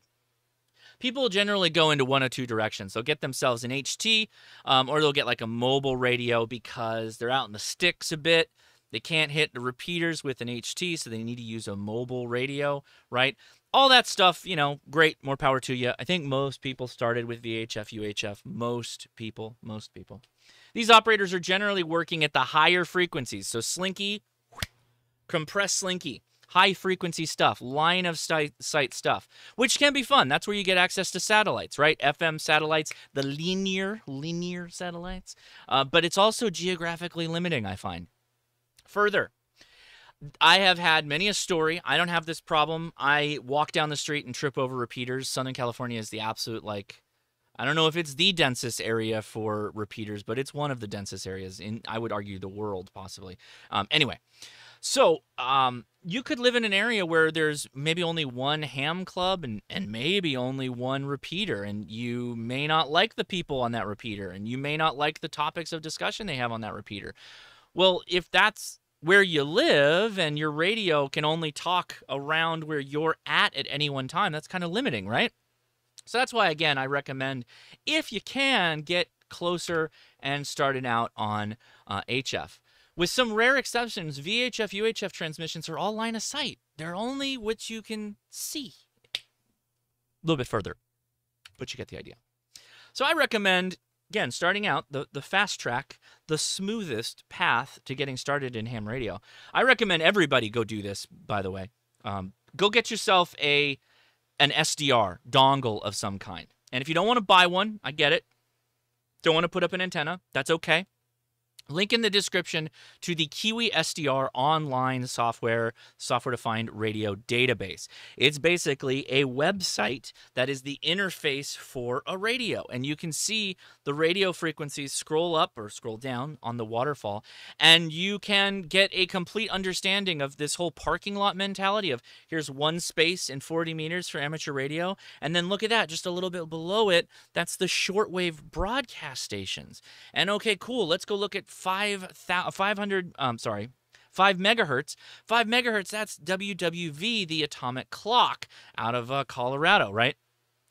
people generally go into one of two directions. They'll get themselves an HT, um, or they'll get like a mobile radio because they're out in the sticks a bit. They can't hit the repeaters with an HT, so they need to use a mobile radio, right? All that stuff, you know, great, more power to you. I think most people started with VHF, UHF. Most people, most people. These operators are generally working at the higher frequencies. So Slinky, compressed Slinky high frequency stuff, line of sight stuff, which can be fun. That's where you get access to satellites, right? FM satellites, the linear, linear satellites. Uh, but it's also geographically limiting, I find. Further, I have had many a story. I don't have this problem. I walk down the street and trip over repeaters. Southern California is the absolute, like, I don't know if it's the densest area for repeaters, but it's one of the densest areas in, I would argue, the world, possibly. Um, anyway, so um, you could live in an area where there's maybe only one ham club and, and maybe only one repeater, and you may not like the people on that repeater, and you may not like the topics of discussion they have on that repeater. Well, if that's where you live and your radio can only talk around where you're at at any one time, that's kind of limiting, right? So that's why, again, I recommend if you can get closer and starting out on uh, HF. With some rare exceptions, VHF, UHF transmissions are all line of sight. They're only what you can see. A little bit further, but you get the idea. So I recommend, again, starting out, the, the fast track, the smoothest path to getting started in ham radio. I recommend everybody go do this, by the way. Um, go get yourself a an SDR dongle of some kind. And if you don't want to buy one, I get it. Don't want to put up an antenna, that's okay. Link in the description to the Kiwi SDR online software, software defined radio database. It's basically a website that is the interface for a radio. And you can see the radio frequencies scroll up or scroll down on the waterfall. And you can get a complete understanding of this whole parking lot mentality of here's one space in 40 meters for amateur radio. And then look at that, just a little bit below it, that's the shortwave broadcast stations. And okay, cool, let's go look at five thou- 500 um sorry 5 megahertz 5 megahertz that's wwv the atomic clock out of uh, colorado right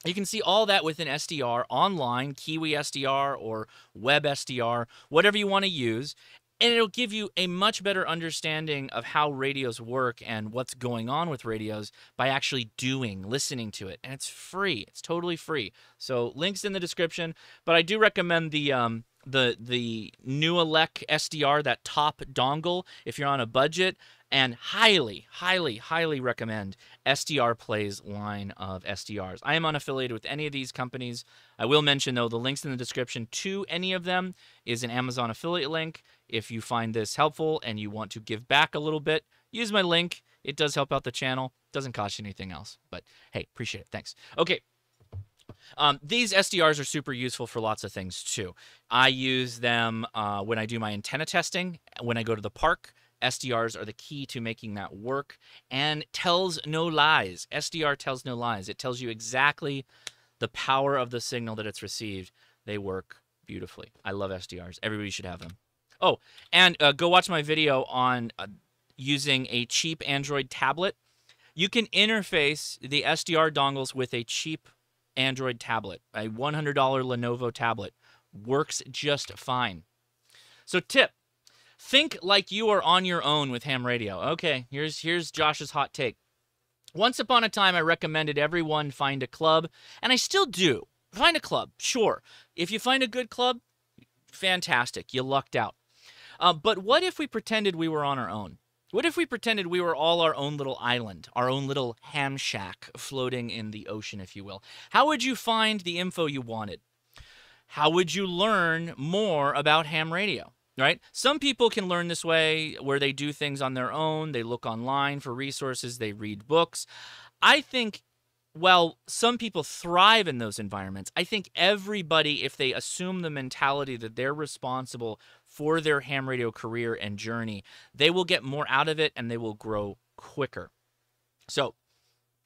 you can see all that within SDR online, Kiwi SDR or Web SDR, whatever you want to use. And it'll give you a much better understanding of how radios work and what's going on with radios by actually doing, listening to it. And it's free. It's totally free. So links in the description. But I do recommend the um, the the Nooelec SDR, that top dongle, if you're on a budget, and highly, highly, highly recommend SDRplay's line of SDRs. I am unaffiliated with any of these companies. I will mention though the links in the description to any of them is an Amazon affiliate link. If you find this helpful and you want to give back a little bit, use my link. It does help out the channel. Doesn't cost you anything else. But hey, appreciate it. Thanks. Okay. Um, these SDRs are super useful for lots of things too. I use them uh, when I do my antenna testing, when I go to the park. SDRs are the key to making that work and tells no lies. SDR tells no lies. It tells you exactly the power of the signal that it's received. They work beautifully. I love SDRs. Everybody should have them. Oh, and uh, go watch my video on uh, using a cheap Android tablet. You can interface the SDR dongles with a cheap Android tablet. A $100 Lenovo tablet works just fine. So tip, think like you are on your own with ham radio. Okay, here's here's Josh's hot take. Once upon a time I recommended everyone find a club, and I still do. Find a club, sure. If you find a good club, fantastic. You lucked out. Uh, but what if we pretended we were on our own? What if we pretended we were all our own little island, our own little ham shack floating in the ocean, if you will? How would you find the info you wanted? How would you learn more about ham radio? Right? Some people can learn this way where they do things on their own, they look online for resources, they read books. I think well, some people thrive in those environments. I think everybody, if they assume the mentality that they're responsible for their ham radio career and journey, they will get more out of it and they will grow quicker. So,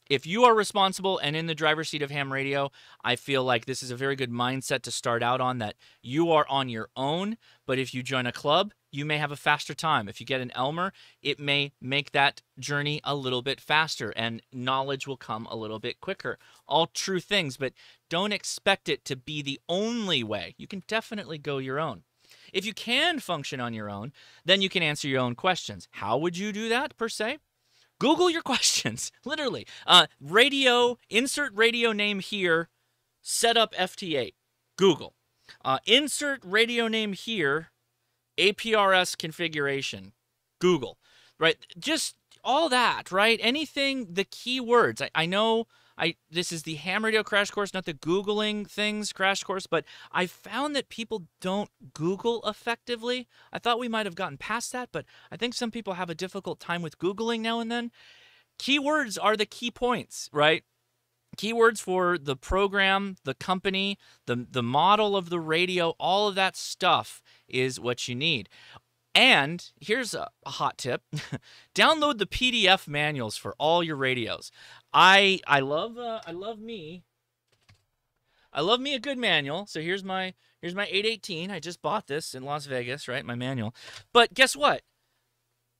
if you are responsible and in the driver's seat of ham radio, I feel like this is a very good mindset to start out on that you are on your own, but if you join a club, you may have a faster time. If you get an Elmer, it may make that journey a little bit faster and knowledge will come a little bit quicker. All true things, but don't expect it to be the only way. You can definitely go your own. If you can function on your own, then you can answer your own questions. How would you do that, per se? Google your questions, literally. Uh, radio, insert radio name here, set up FT8. Google. Uh, insert radio name here, APRS configuration. Google. Right? Just all that, right? Anything, the keywords. I, I know I this is the ham radio crash course, not the Googling things crash course, but I found that people don't Google effectively. I thought we might have gotten past that, but I think some people have a difficult time with Googling now and then. Keywords are the key points, right? Keywords for the program, the company, the, the model of the radio, all of that stuff is what you need. And here's a, a hot tip download the PDF manuals for all your radios. I I love uh, I love me. I love me a good manual. So here's my here's my 818. I just bought this in Las Vegas, right? My manual. But guess what?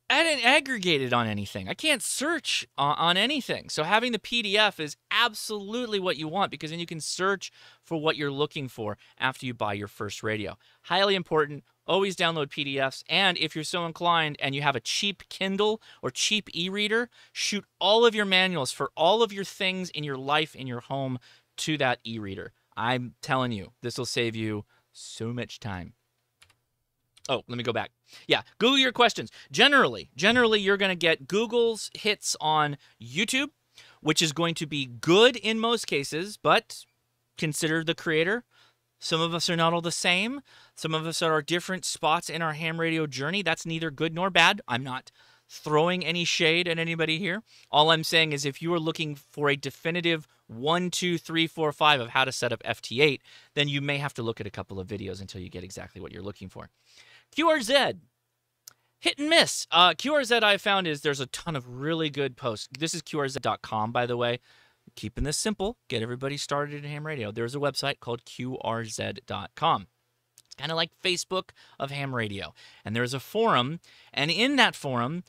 I didn't aggregate it on anything. I can't search on, on, anything. So having the PDF is absolutely what you want because then you can search for what you're looking for after you buy your first radio. Highly important. Always download PDFs. And if you're so inclined and you have a cheap Kindle or cheap e reader, shoot all of your manuals for all of your things in your life, in your home, to that e reader. I'm telling you, this will save you so much time. Oh, let me go back. Yeah, Google your questions. Generally, generally you're going to get Google's hits on YouTube, which is going to be good in most cases, but consider the creator. Some of us are not all the same. Some of us are different spots in our ham radio journey. That's neither good nor bad. I'm not throwing any shade at anybody here. All I'm saying is if you are looking for a definitive one, two, three, four, five of how to set up FT8, then you may have to look at a couple of videos until you get exactly what you're looking for. QRZ, hit and miss. Uh, QRZ I found is there's a ton of really good posts. This is QRZ.com, by the way. Keeping this simple, get everybody started in ham radio. There's a website called QRZ.com. It's kind of like Facebook of ham radio. And there's a forum, and in that forum,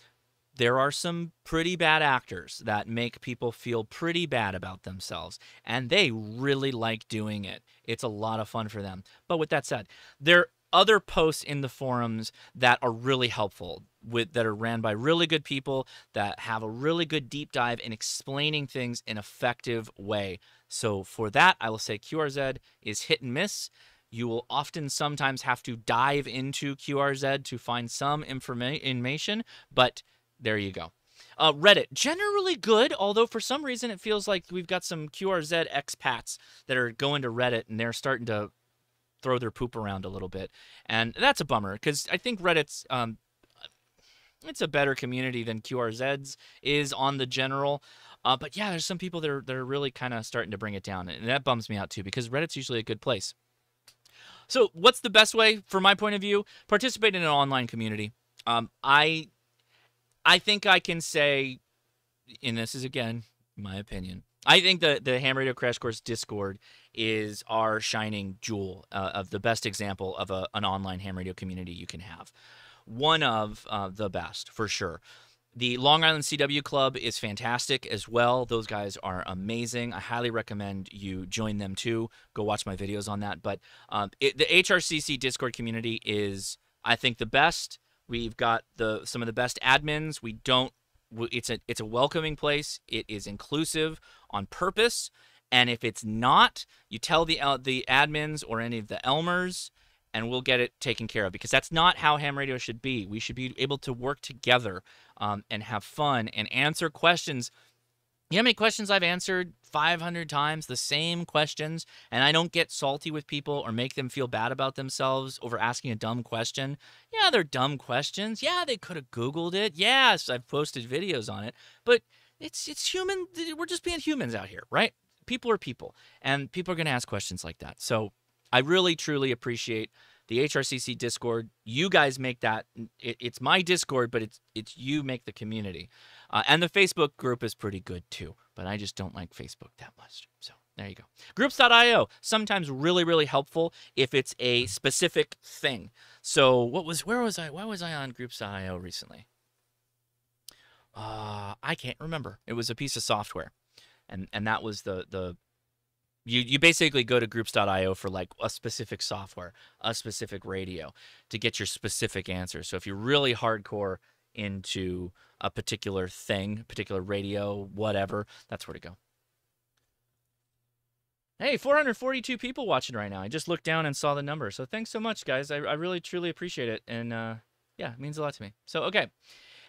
there are some pretty bad actors that make people feel pretty bad about themselves, and they really like doing it. It's a lot of fun for them. But with that said, there other posts in the forums that are really helpful with that are ran by really good people that have a really good deep dive in explaining things in effective way. So for that, I will say QRZ is hit and miss. You will often sometimes have to dive into QRZ to find some information, but there you go. Uh, Reddit, generally good, although for some reason it feels like we've got some QRZ expats that are going to Reddit and they're starting to throw their poop around a little bit, and that's a bummer because I think Reddit's um, it's a better community than QRZ's is on the general. Uh, but yeah, there's some people that are that are really kind of starting to bring it down, and that bums me out too because Reddit's usually a good place. So, what's the best way, from my point of view? Participate in an online community. Um, I, I think I can say, and this is again my opinion. I think the the Ham Radio Crash Course Discord is our shining jewel uh, of the best example of a, an online ham radio community you can have. One of uh, the best for sure. The Long Island CW Club is fantastic as well. Those guys are amazing. I highly recommend you join them too. Go watch my videos on that. But um, it, the HRCC Discord community is, I think, the best. We've got the some of the best admins. We don't. It's a it's a welcoming place. It is inclusive on purpose. And if it's not, you tell the uh, the admins or any of the Elmers, and we'll get it taken care of. Because that's not how ham radio should be. We should be able to work together um, and have fun and answer questions. You know how many questions I've answered 500 times, the same questions, and I don't get salty with people or make them feel bad about themselves over asking a dumb question? Yeah, they're dumb questions. Yeah, they could have Googled it. Yes, I've posted videos on it. But it's it's human. We're just being humans out here, right? People are people, and people are going to ask questions like that. So I really truly appreciate the HRCC Discord. You guys make that. It, it's my Discord, but it's it's you make the community, uh, and the Facebook group is pretty good too. But I just don't like Facebook that much. So there you go. Groups.io sometimes really really helpful if it's a specific thing. So what was where was I? Why was I on Groups.io recently? Uh, I can't remember. It was a piece of software, and and that was the the you you basically go to groups.io for like a specific software, a specific radio to get your specific answer. So if you're really hardcore into a particular thing, particular radio, whatever, that's where to go. Hey, 442 people watching right now. I just looked down and saw the number. So thanks so much, guys. I, I really, truly appreciate it. And uh, yeah, it means a lot to me. So, okay.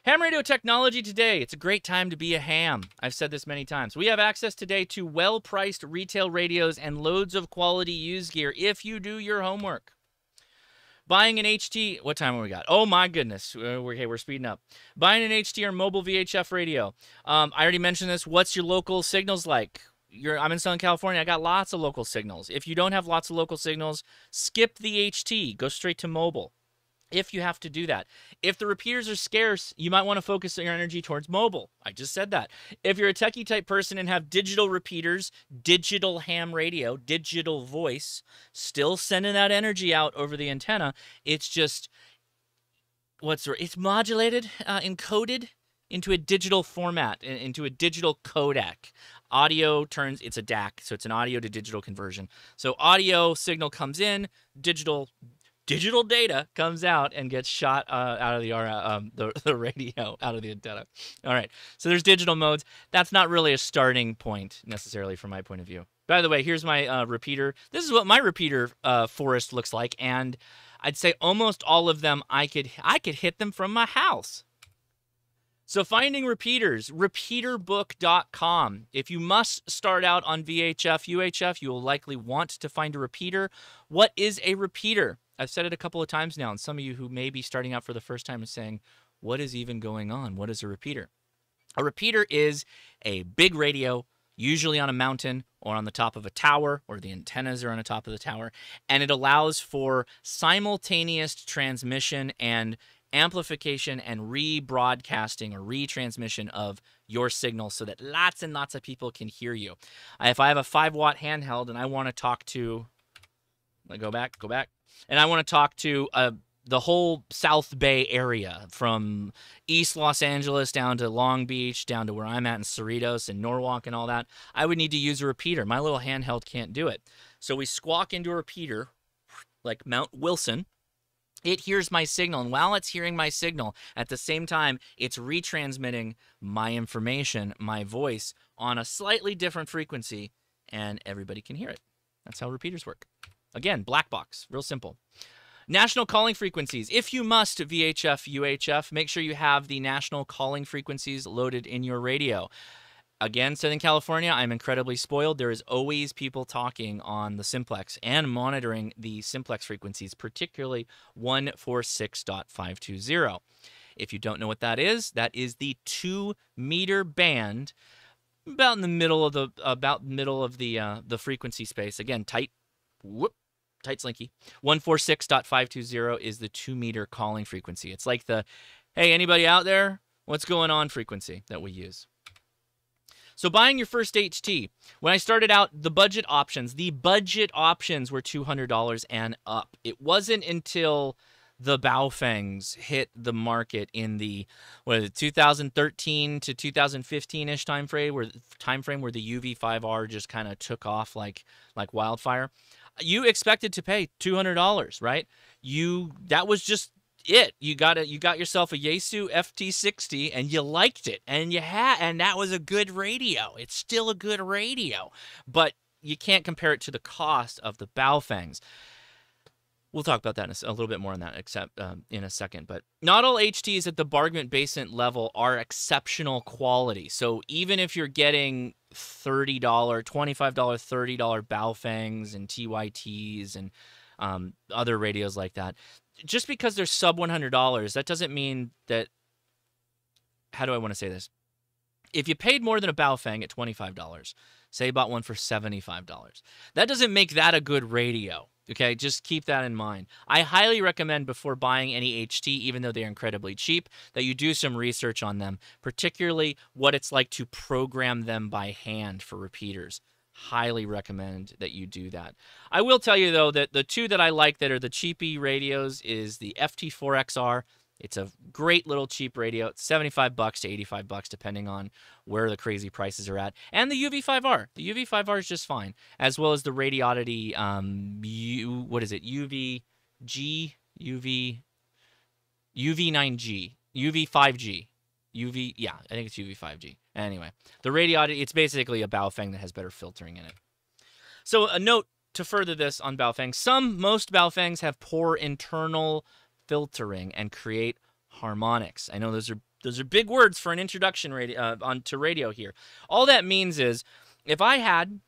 Ham radio technology today. It's a great time to be a ham. I've said this many times. We have access today to well priced retail radios and loads of quality used gear if you do your homework. Buying an HT, what time have we got? Oh my goodness. Uh, we're, okay, we're speeding up. Buying an HT or mobile VHF radio. Um, I already mentioned this. What's your local signals like? You're, I'm in Southern California. I got lots of local signals. If you don't have lots of local signals, skip the HT. Go straight to mobile if you have to do that. If the repeaters are scarce, you might want to focus your energy towards mobile. I just said that. If you're a techie type person and have digital repeaters, digital ham radio, digital voice, still sending that energy out over the antenna, it's just what's it's modulated, uh, encoded into a digital format, into a digital codec. Audio turns it's a DAC, so it's an audio to digital conversion. So audio signal comes in, digital digital data comes out and gets shot uh, out of the, uh, um, the the radio out of the antenna. All right, so there's digital modes. That's not really a starting point necessarily from my point of view. By the way, here's my uh, repeater. This is what my repeater uh, forest looks like, and I'd say almost all of them I could I could hit them from my house. So finding repeaters, repeaterbook.com. If you must start out on VHF, UHF, you will likely want to find a repeater. What is a repeater? I've said it a couple of times now, and some of you who may be starting out for the first time are saying, what is even going on? What is a repeater? A repeater is a big radio, usually on a mountain or on the top of a tower, or the antennas are on the top of the tower, and it allows for simultaneous transmission and amplification and rebroadcasting or retransmission of your signal so that lots and lots of people can hear you. If I have a 5 watt handheld and I want to talk to, let go back, go back, and I want to talk to a the whole South Bay area from East Los Angeles down to Long Beach, down to where I'm at in Cerritos and Norwalk and all that, I would need to use a repeater. My little handheld can't do it. So we squawk into a repeater like Mount Wilson. It hears my signal, and while it's hearing my signal, at the same time, it's retransmitting my information, my voice, on a slightly different frequency, and everybody can hear it. That's how repeaters work. Again, black box, real simple. National calling frequencies. If you must VHF, UHF, make sure you have the national calling frequencies loaded in your radio. Again, Southern California, I'm incredibly spoiled. There is always people talking on the simplex and monitoring the simplex frequencies, particularly 146.520. If you don't know what that is, that is the two meter band about in the middle of the about middle of the uh, the frequency space. Again, tight, whoop, tight slinky. 146.520 is the two meter calling frequency. It's like the, hey, anybody out there? What's going on frequency that we use. So buying your first HT, when I started out, the budget options, the budget options were $200 and up. It wasn't until the Baofangs hit the market in the what is it, 2013 to 2015ish time frame where time frame where the UV5R just kind of took off like like wildfire you expected to pay $200 right? You that was just it. You got it you got yourself a Yaesu ft60 and you liked it and you had and that was a good radio. It's still a good radio but you can't compare it to the cost of the Baofangs We'll talk about that a, a little bit more on that except um, in a second. But not all HTs at the bargment basement level are exceptional quality. So even if you're getting $30, $25, $30 Baofangs and TYTs and um, other radios like that, just because they're sub $100, that doesn't mean that. How do I want to say this? If you paid more than a Baofeng at $25, say you bought one for $75, that doesn't make that a good radio. Okay, just keep that in mind. I highly recommend before buying any HT, even though they're incredibly cheap, that you do some research on them, particularly what it's like to program them by hand for repeaters. Highly recommend that you do that. I will tell you though that the two that I like that are the cheapy radios is the FT4XR it's a great little cheap radio. It's 75 bucks to 85 bucks depending on where the crazy prices are at. And the UV5R. The UV5R is just fine, as well as the Radioddity um U what is it? UVG UV UV9G, UV5G. UV yeah, I think it's UV5G. Anyway, the Radioddity it's basically a Baofeng that has better filtering in it. So a note to further this on Baofeng, some most Baofengs have poor internal filtering and create harmonics. I know those are those are big words for an introduction radio uh, on to radio here. All that means is if I had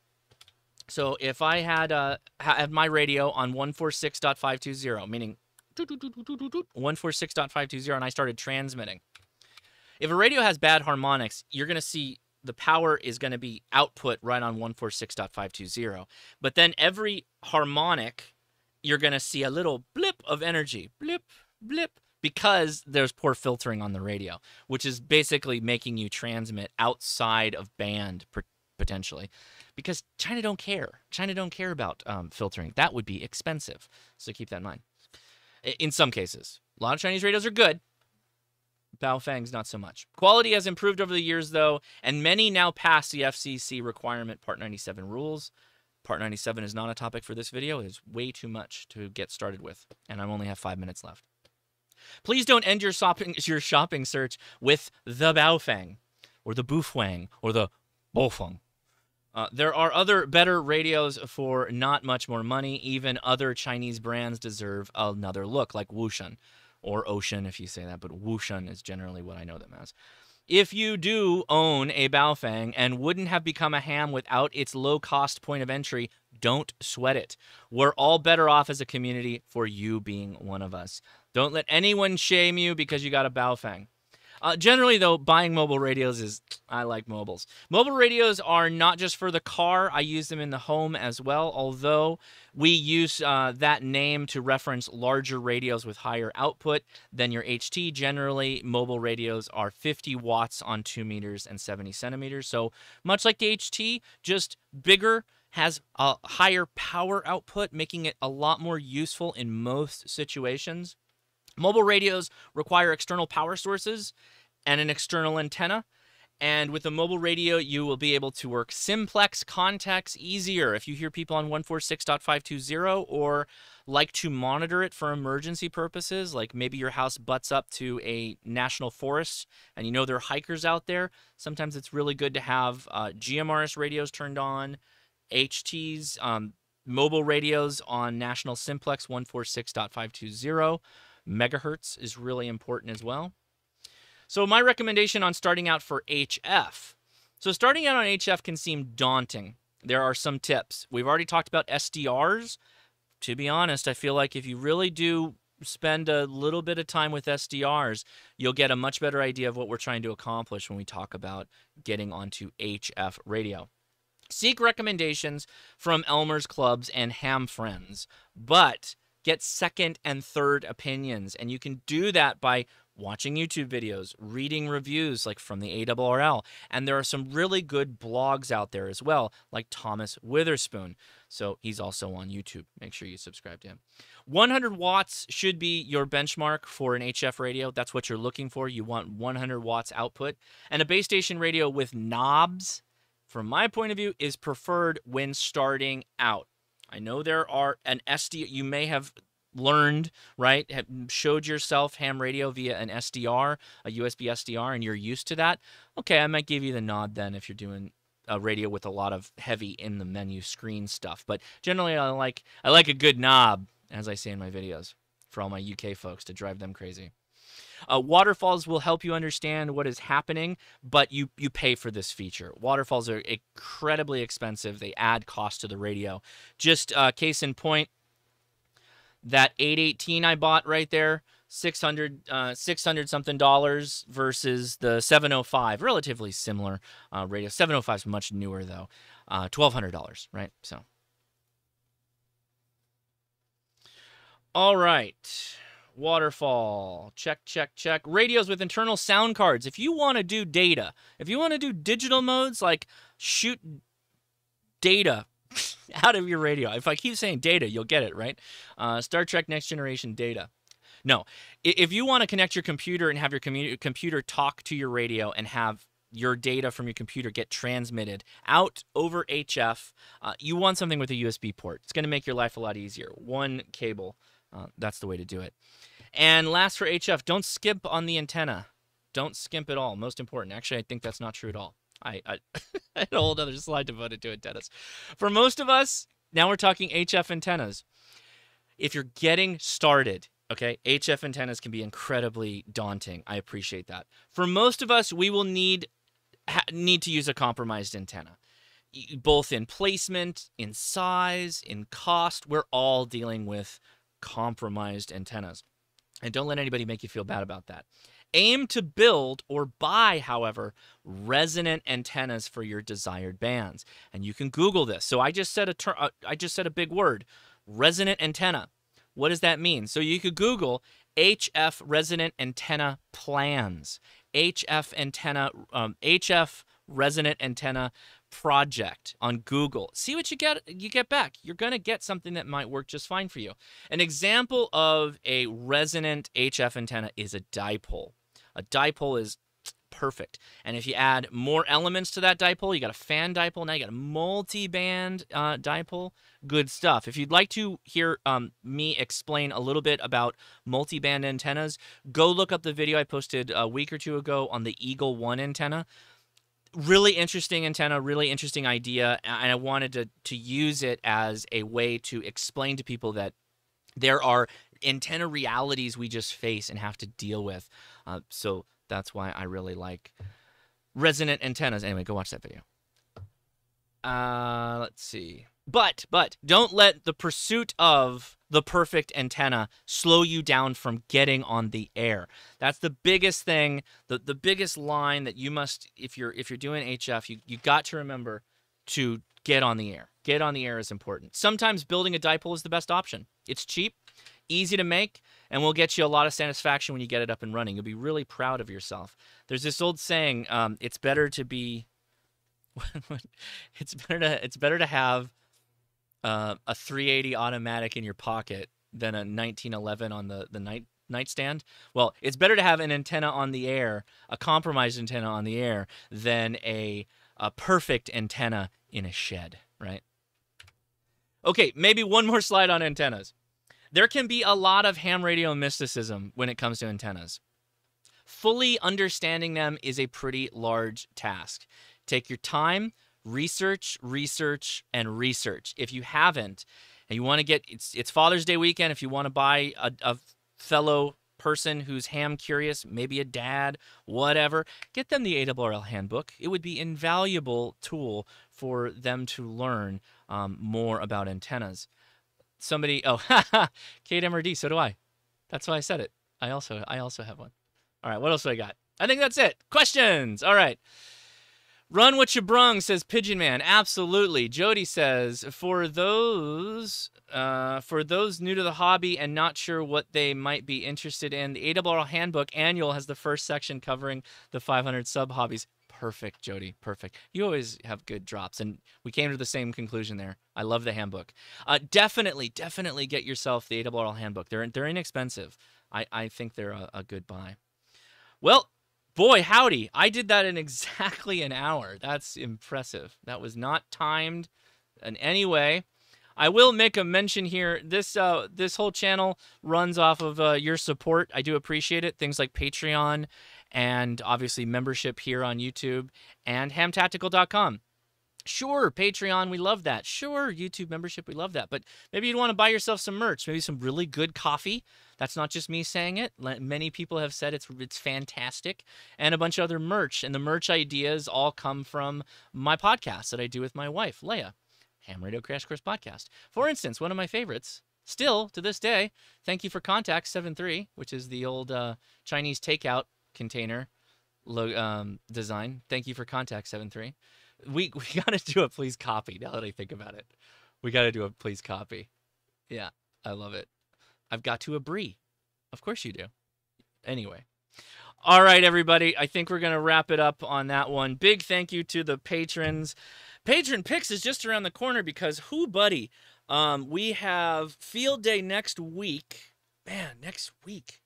so if I had uh had my radio on 146.520 meaning 146.520 and I started transmitting. If a radio has bad harmonics, you're going to see the power is going to be output right on 146.520. But then every harmonic you're going to see a little blip of energy, blip, blip, because there's poor filtering on the radio, which is basically making you transmit outside of band potentially. Because China don't care. China don't care about um, filtering. That would be expensive. So keep that in mind. In some cases, a lot of Chinese radios are good. Baofeng's not so much. Quality has improved over the years, though, and many now pass the FCC requirement Part 97 rules. Part 97 is not a topic for this video. It is way too much to get started with, and I only have five minutes left. Please don't end your shopping, your shopping search with the Baofeng, or the Bufang, or the Bofeng. Uh, there are other better radios for not much more money. Even other Chinese brands deserve another look, like Wouxun, or Ocean if you say that, but Wouxun is generally what I know them as. If you do own a Baofeng and wouldn't have become a ham without its low cost point of entry, don't sweat it. We're all better off as a community for you being one of us. Don't let anyone shame you because you got a Baofeng. Uh, generally, though, buying mobile radios is, I like mobiles. Mobile radios are not just for the car, I use them in the home as well, although we use uh, that name to reference larger radios with higher output than your HT. Generally, mobile radios are 50 watts on 2 meters and 70 centimeters. So, much like the HT, just bigger has a higher power output, making it a lot more useful in most situations. Mobile radios require external power sources and an external antenna. And with a mobile radio, you will be able to work simplex contacts easier. If you hear people on 146.520 or like to monitor it for emergency purposes, like maybe your house butts up to a national forest and you know there are hikers out there, sometimes it's really good to have uh, GMRS radios turned on, HTs, um, mobile radios on National Simplex 146.520 megahertz is really important as well. So my recommendation on starting out for HF. So starting out on HF can seem daunting. There are some tips. We've already talked about SDRs. To be honest, I feel like if you really do spend a little bit of time with SDRs, you'll get a much better idea of what we're trying to accomplish when we talk about getting onto HF radio. Seek recommendations from Elmer's clubs and ham friends, but get second and third opinions. And you can do that by watching YouTube videos, reading reviews like from the ARRL. And there are some really good blogs out there as well, like Thomas Witherspoon. So he's also on YouTube. Make sure you subscribe to him. 100 watts should be your benchmark for an HF radio. That's what you're looking for. You want 100 watts output. And a base station radio with knobs, from my point of view, is preferred when starting out. I know there are an SD you may have learned, right? Have showed yourself ham radio via an SDR, a USB SDR, and you're used to that. Okay, I might give you the nod then if you're doing a radio with a lot of heavy in the menu screen stuff. But generally, I like I like a good knob, as I say in my videos, for all my UK folks to drive them crazy. Uh, waterfalls will help you understand what is happening, but you you pay for this feature. Waterfalls are incredibly expensive. They add cost to the radio. Just uh, case in point, that 818 I bought right there, 600 uh, 600 something dollars versus the 705, relatively similar uh, radio. 705 is much newer though, uh, $1,200, right? So. All right. Waterfall. Check, check, check. Radios with internal sound cards. If you want to do data, if you want to do digital modes like shoot data out of your radio. If I keep saying data, you'll get it, right? Uh, Star Trek Next Generation data. No. If you want to connect your computer and have your computer talk to your radio and have your data from your computer get transmitted out over HF, uh, you want something with a USB port. It's going to make your life a lot easier. One cable. Uh, that's the way to do it. And last for HF, don't skimp on the antenna. Don't skimp at all. Most important. Actually, I think that's not true at all. I, I, had a whole other slide devoted to antennas. For most of us, now we're talking HF antennas. If you're getting started, okay, HF antennas can be incredibly daunting. I appreciate that. For most of us, we will need need to use a compromised antenna, both in placement, in size, in cost. We're all dealing with compromised antennas. And don't let anybody make you feel bad about that. Aim to build or buy, however, resonant antennas for your desired bands. And you can Google this. So I just said a ter- uh, I just said a big word, resonant antenna. What does that mean? So you could Google HF resonant antenna plans. HF antenna um, HF resonant antenna project on Google. See what you get you get back. You're going to get something that might work just fine for you. An example of a resonant HF antenna is a dipole. A dipole is perfect. And if you add more elements to that dipole, you got a fan dipole, now you got a multi-band uh, dipole. Good stuff. If you'd like to hear um, me explain a little bit about multi-band antennas, go look up the video I posted a week or two ago on the Eagle One antenna really interesting antenna, really interesting idea, and I wanted to to use it as a way to explain to people that there are antenna realities we just face and have to deal with. Uh, so that's why I really like resonant antennas. Anyway, go watch that video. Uh, let's see. But but don't let the pursuit of the perfect antenna slow you down from getting on the air. That's the biggest thing, the the biggest line that you must if you're if you're doing HF, you you got to remember to get on the air. Get on the air is important. Sometimes building a dipole is the best option. It's cheap, easy to make, and will get you a lot of satisfaction when you get it up and running. You'll be really proud of yourself. There's this old saying, um, it's better to be it's better to it's better to have uh, a 380 automatic in your pocket than a 1911 on the the night nightstand. Well, it's better to have an antenna on the air, a compromised antenna on the air, than a a perfect antenna in a shed, right? Okay, maybe one more slide on antennas. There can be a lot of ham radio mysticism when it comes to antennas. Fully understanding them is a pretty large task. Take your time, research, research, and research. If you haven't, and you want to get it's it's Father's Day weekend. If you want to buy a, a fellow person who's ham curious, maybe a dad, whatever, get them the ARRL handbook. It would be invaluable tool for them to learn um, more about antennas. Somebody, oh, Kate MRD, so do I. That's why I said it. I also I also have one. All right, what else do I got? I think that's it. Questions. All right. Run what you brung, says Pigeon Man. Absolutely. Jody says, for those uh, for those new to the hobby and not sure what they might be interested in, the ARRL Handbook Annual has the first section covering the 500 sub hobbies. Perfect, Jody. Perfect. You always have good drops, and we came to the same conclusion there. I love the handbook. Uh, definitely, definitely get yourself the ARRL Handbook. They're they're inexpensive. I I think they're a, a good buy. Well, boy, howdy. I did that in exactly an hour. That's impressive. That was not timed in any way. I will make a mention here. This uh, this whole channel runs off of uh, your support. I do appreciate it. Things like Patreon and obviously membership here on YouTube and hamtactical.com. Sure, Patreon, we love that. Sure, YouTube membership, we love that. But maybe you'd want to buy yourself some merch, maybe some really good coffee. That's not just me saying it. Many people have said it's it's fantastic, and a bunch of other merch. And the merch ideas all come from my podcast that I do with my wife, Leia, Ham Radio Crash Course Podcast. For instance, one of my favorites, still to this day, thank you for Contact 73, which is the old uh, Chinese takeout container um, design. Thank you for Contact 73 we we got to do a please copy now that I think about it. We got to do a please copy. Yeah, I love it. I've got to agree. Of course you do. Anyway. All right, everybody. I think we're to wrap it up on that one. Big thank you to the patrons. Patron Picks is just around the corner because who, buddy? Um, we have field day next week. Man, next week.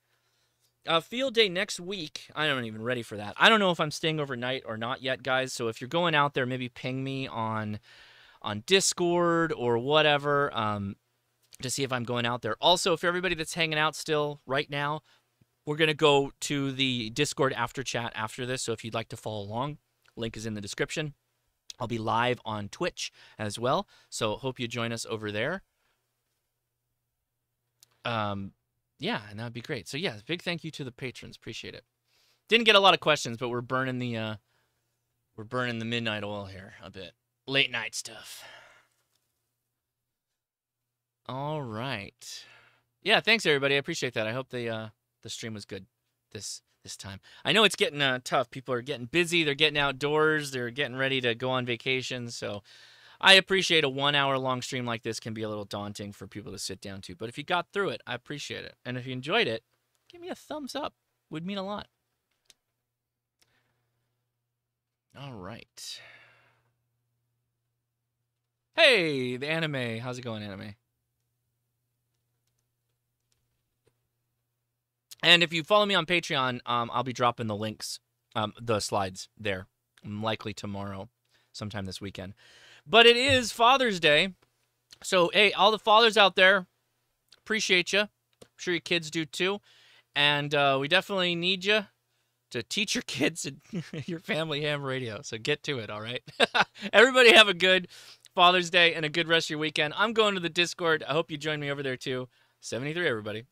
Uh, field day next week. I not even ready for that. I don't know if I'm staying overnight or not yet, guys. So if you're going out there, maybe ping me on on Discord or whatever um, to see if I'm going out there. Also, for everybody that's hanging out still right now, we're gonna go to the Discord after chat after this. So if you'd like to follow along, link is in the description. I'll be live on Twitch as well. So hope you join us over there. Um, yeah, and that'd be great. So yeah, big thank you to the patrons. Appreciate it. Didn't get a lot of questions, but we're burning the uh we're burning the midnight oil here a bit. Late night stuff. All right. Yeah, thanks everybody. I appreciate that. I hope the uh the stream was good this this time. I know it's getting uh, tough. People are getting busy. They're getting outdoors. They're getting ready to go on vacation. So I appreciate a one hour long stream like this can be a little daunting for people to sit down to. But if you got through it, I appreciate it. And if you enjoyed it, give me a thumbs up. Would mean a lot. All right. Hey, the anime. How's it going, anime? And if you follow me on Patreon, um, I'll be dropping the links, um, the slides there, likely tomorrow, sometime this weekend. But it is Father's Day. So, hey, all the fathers out there, appreciate you. I'm sure your kids do too. And uh, we definitely need you to teach your kids and your family ham radio. So get to it, all right? Everybody have a good Father's Day and a good rest of your weekend. I'm going to the Discord. I hope you join me over there too. 73, everybody.